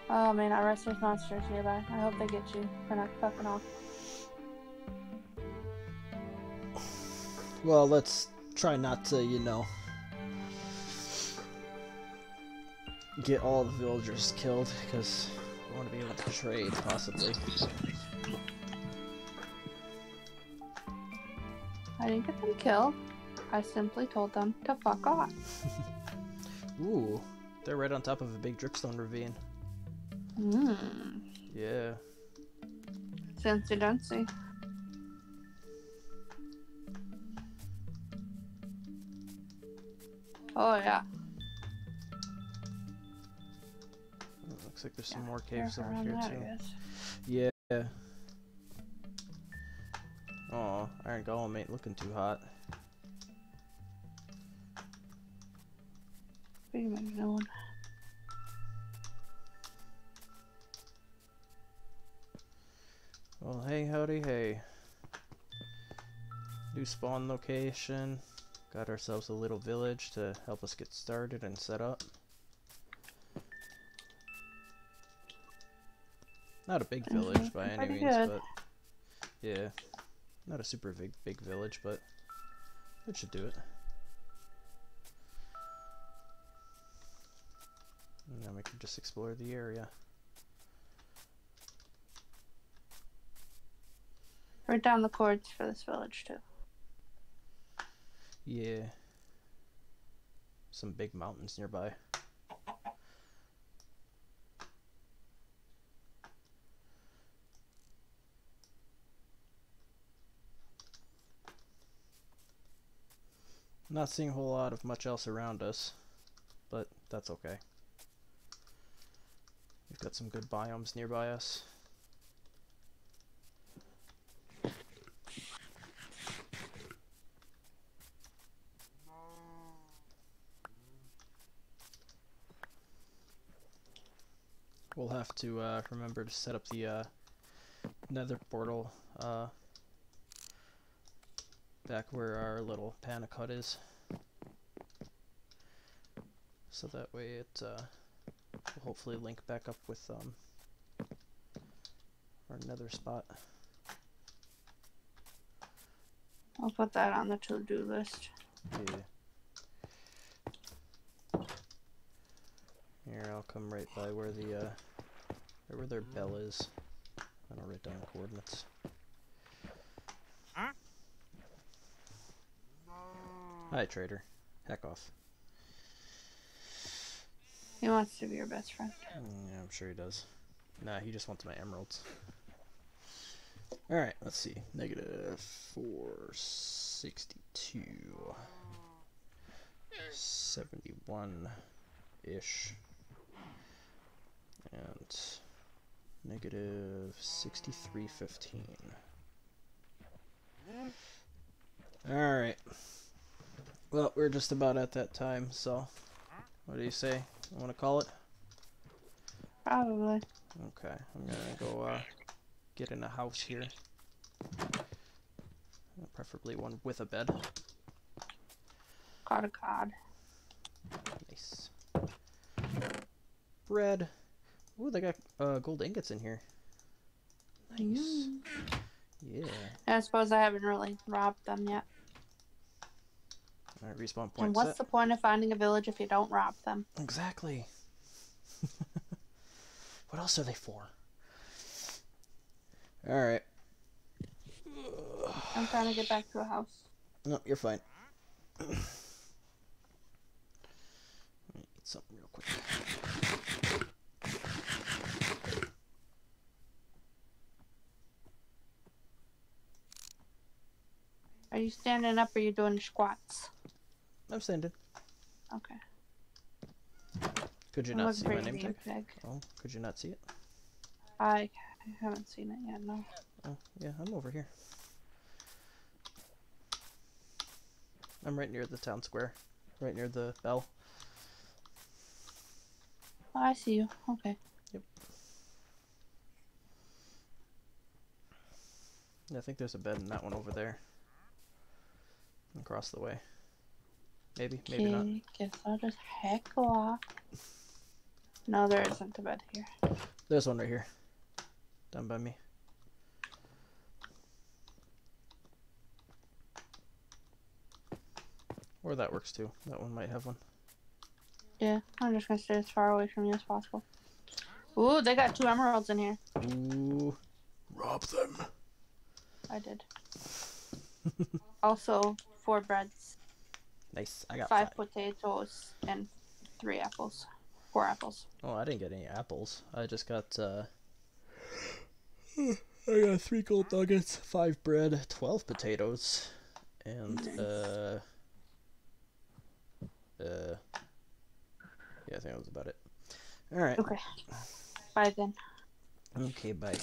A: Oh man, I rest there's monsters nearby. I hope they get you for not fucking off.
B: Well, let's try not to, you know, get all the villagers killed because I want to be able to trade, possibly.
A: I didn't get them killed. I simply told them to fuck off.
B: Ooh, they're right on top of a big dripstone ravine.
A: Mmm.
B: Yeah.
A: Fancy dancy. Oh yeah.
B: Looks like there's some
A: Yeah,
B: more caves over here too. Yeah. Oh, Iron Golem ain't looking too hot.
A: Big man, no one.
B: Well, hey, howdy, hey. New spawn location. Got ourselves a little village to help us get started and set up. Not a big
A: Mhm,
B: village by any means,
A: good.
B: but yeah, not a super big big village, but it should do it. And then we can just explore the area.
A: Write down the coords for this village too.
B: Yeah. Some big mountains nearby. Not seeing a whole lot of much else around us, but that's okay. We've got some good biomes nearby us. We'll have to uh, remember to set up the uh, nether portal uh, back where our little panic hut is. So that way it uh, will hopefully link back up with um, our nether spot.
A: I'll put that on the to-do list.
B: Yeah. Here, I'll come right by where the, uh, right where their bell is. And I'll write down the coordinates. Hi, trader. Heck off.
A: He wants to be your best friend.
B: Yeah, I'm sure he does. Nah, he just wants my emeralds. Alright, let's see. Negative 462. 71-ish. And negative 6315. Alright. Well, we're just about at that time, so what do you say? You want to call it?
A: Probably.
B: Okay, I'm gonna go uh, get in a house here. Preferably one with a bed.
A: Got a cod.
B: Nice. Bread. Ooh, they got uh, gold ingots in here. Nice.
A: Mm.
B: Yeah.
A: I suppose I haven't really robbed them yet.
B: Alright, respawn
A: And what's
B: set.
A: the point of finding a village if you don't rob them?
B: Exactly. what else are they for? Alright.
A: I'm trying to get back to a house.
B: No, you're fine. Let me eat something real quick.
A: Are you standing up or are you doing squats?
B: I'm standing.
A: Okay.
B: Could you
A: I'm
B: not see my
A: name
B: tag?
A: tag.
B: Oh, could you not see it?
A: I haven't seen it yet, no.
B: Oh, yeah, I'm over here. I'm right near the town square. Right near the bell.
A: Oh, I see you. Okay.
B: Yeah, I think there's a bed in that one over there. Across the way. Maybe, maybe not.
A: Okay, guess I'll just heck off. No, there isn't a bed here.
B: There's one right here. Down by me. Or that works too. That one might have one.
A: Yeah, I'm just gonna stay as far away from you as possible. Ooh, they got two emeralds in here.
B: Ooh. Rob them.
A: I did. also, four breads,
B: Nice. I got
A: five
B: five.
A: potatoes, and three apples. Four apples.
B: Oh, I didn't get any apples. I just got, uh. I got three gold nuggets, five bread, twelve potatoes, and, uh. Uh. Yeah, I think that was about it. Alright.
A: Okay. Bye then.
B: Okay, bye.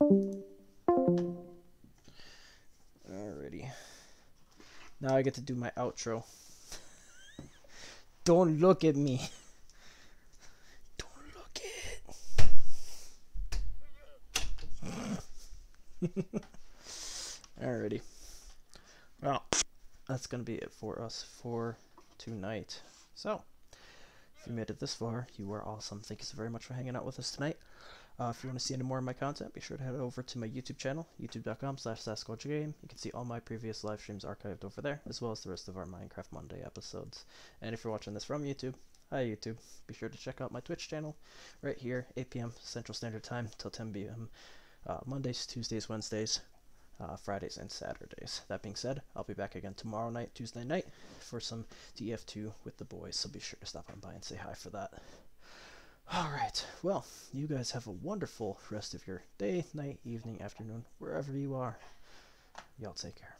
B: Alrighty. Now I get to do my outro. Don't look at me. Don't look it. Alrighty. Well, that's gonna be it for us for tonight. So, if you made it this far, you are awesome. Thank you so very much for hanging out with us tonight. Uh, if you want to see any more of my content, be sure to head over to my YouTube channel, youtube.com slash Game. You can see all my previous live streams archived over there, as well as the rest of our Minecraft Monday episodes. And if you're watching this from YouTube, hi YouTube, be sure to check out my Twitch channel right here, 8 p.m. Central Standard Time till 10 p.m. Uh, Mondays, Tuesdays, Wednesdays, uh, Fridays, and Saturdays. That being said, I'll be back again tomorrow night, Tuesday night, for some DF2 with the boys, so be sure to stop on by and say hi for that. Alright, well, you guys have a wonderful rest of your day, night, evening, afternoon, wherever you are. Y'all take care.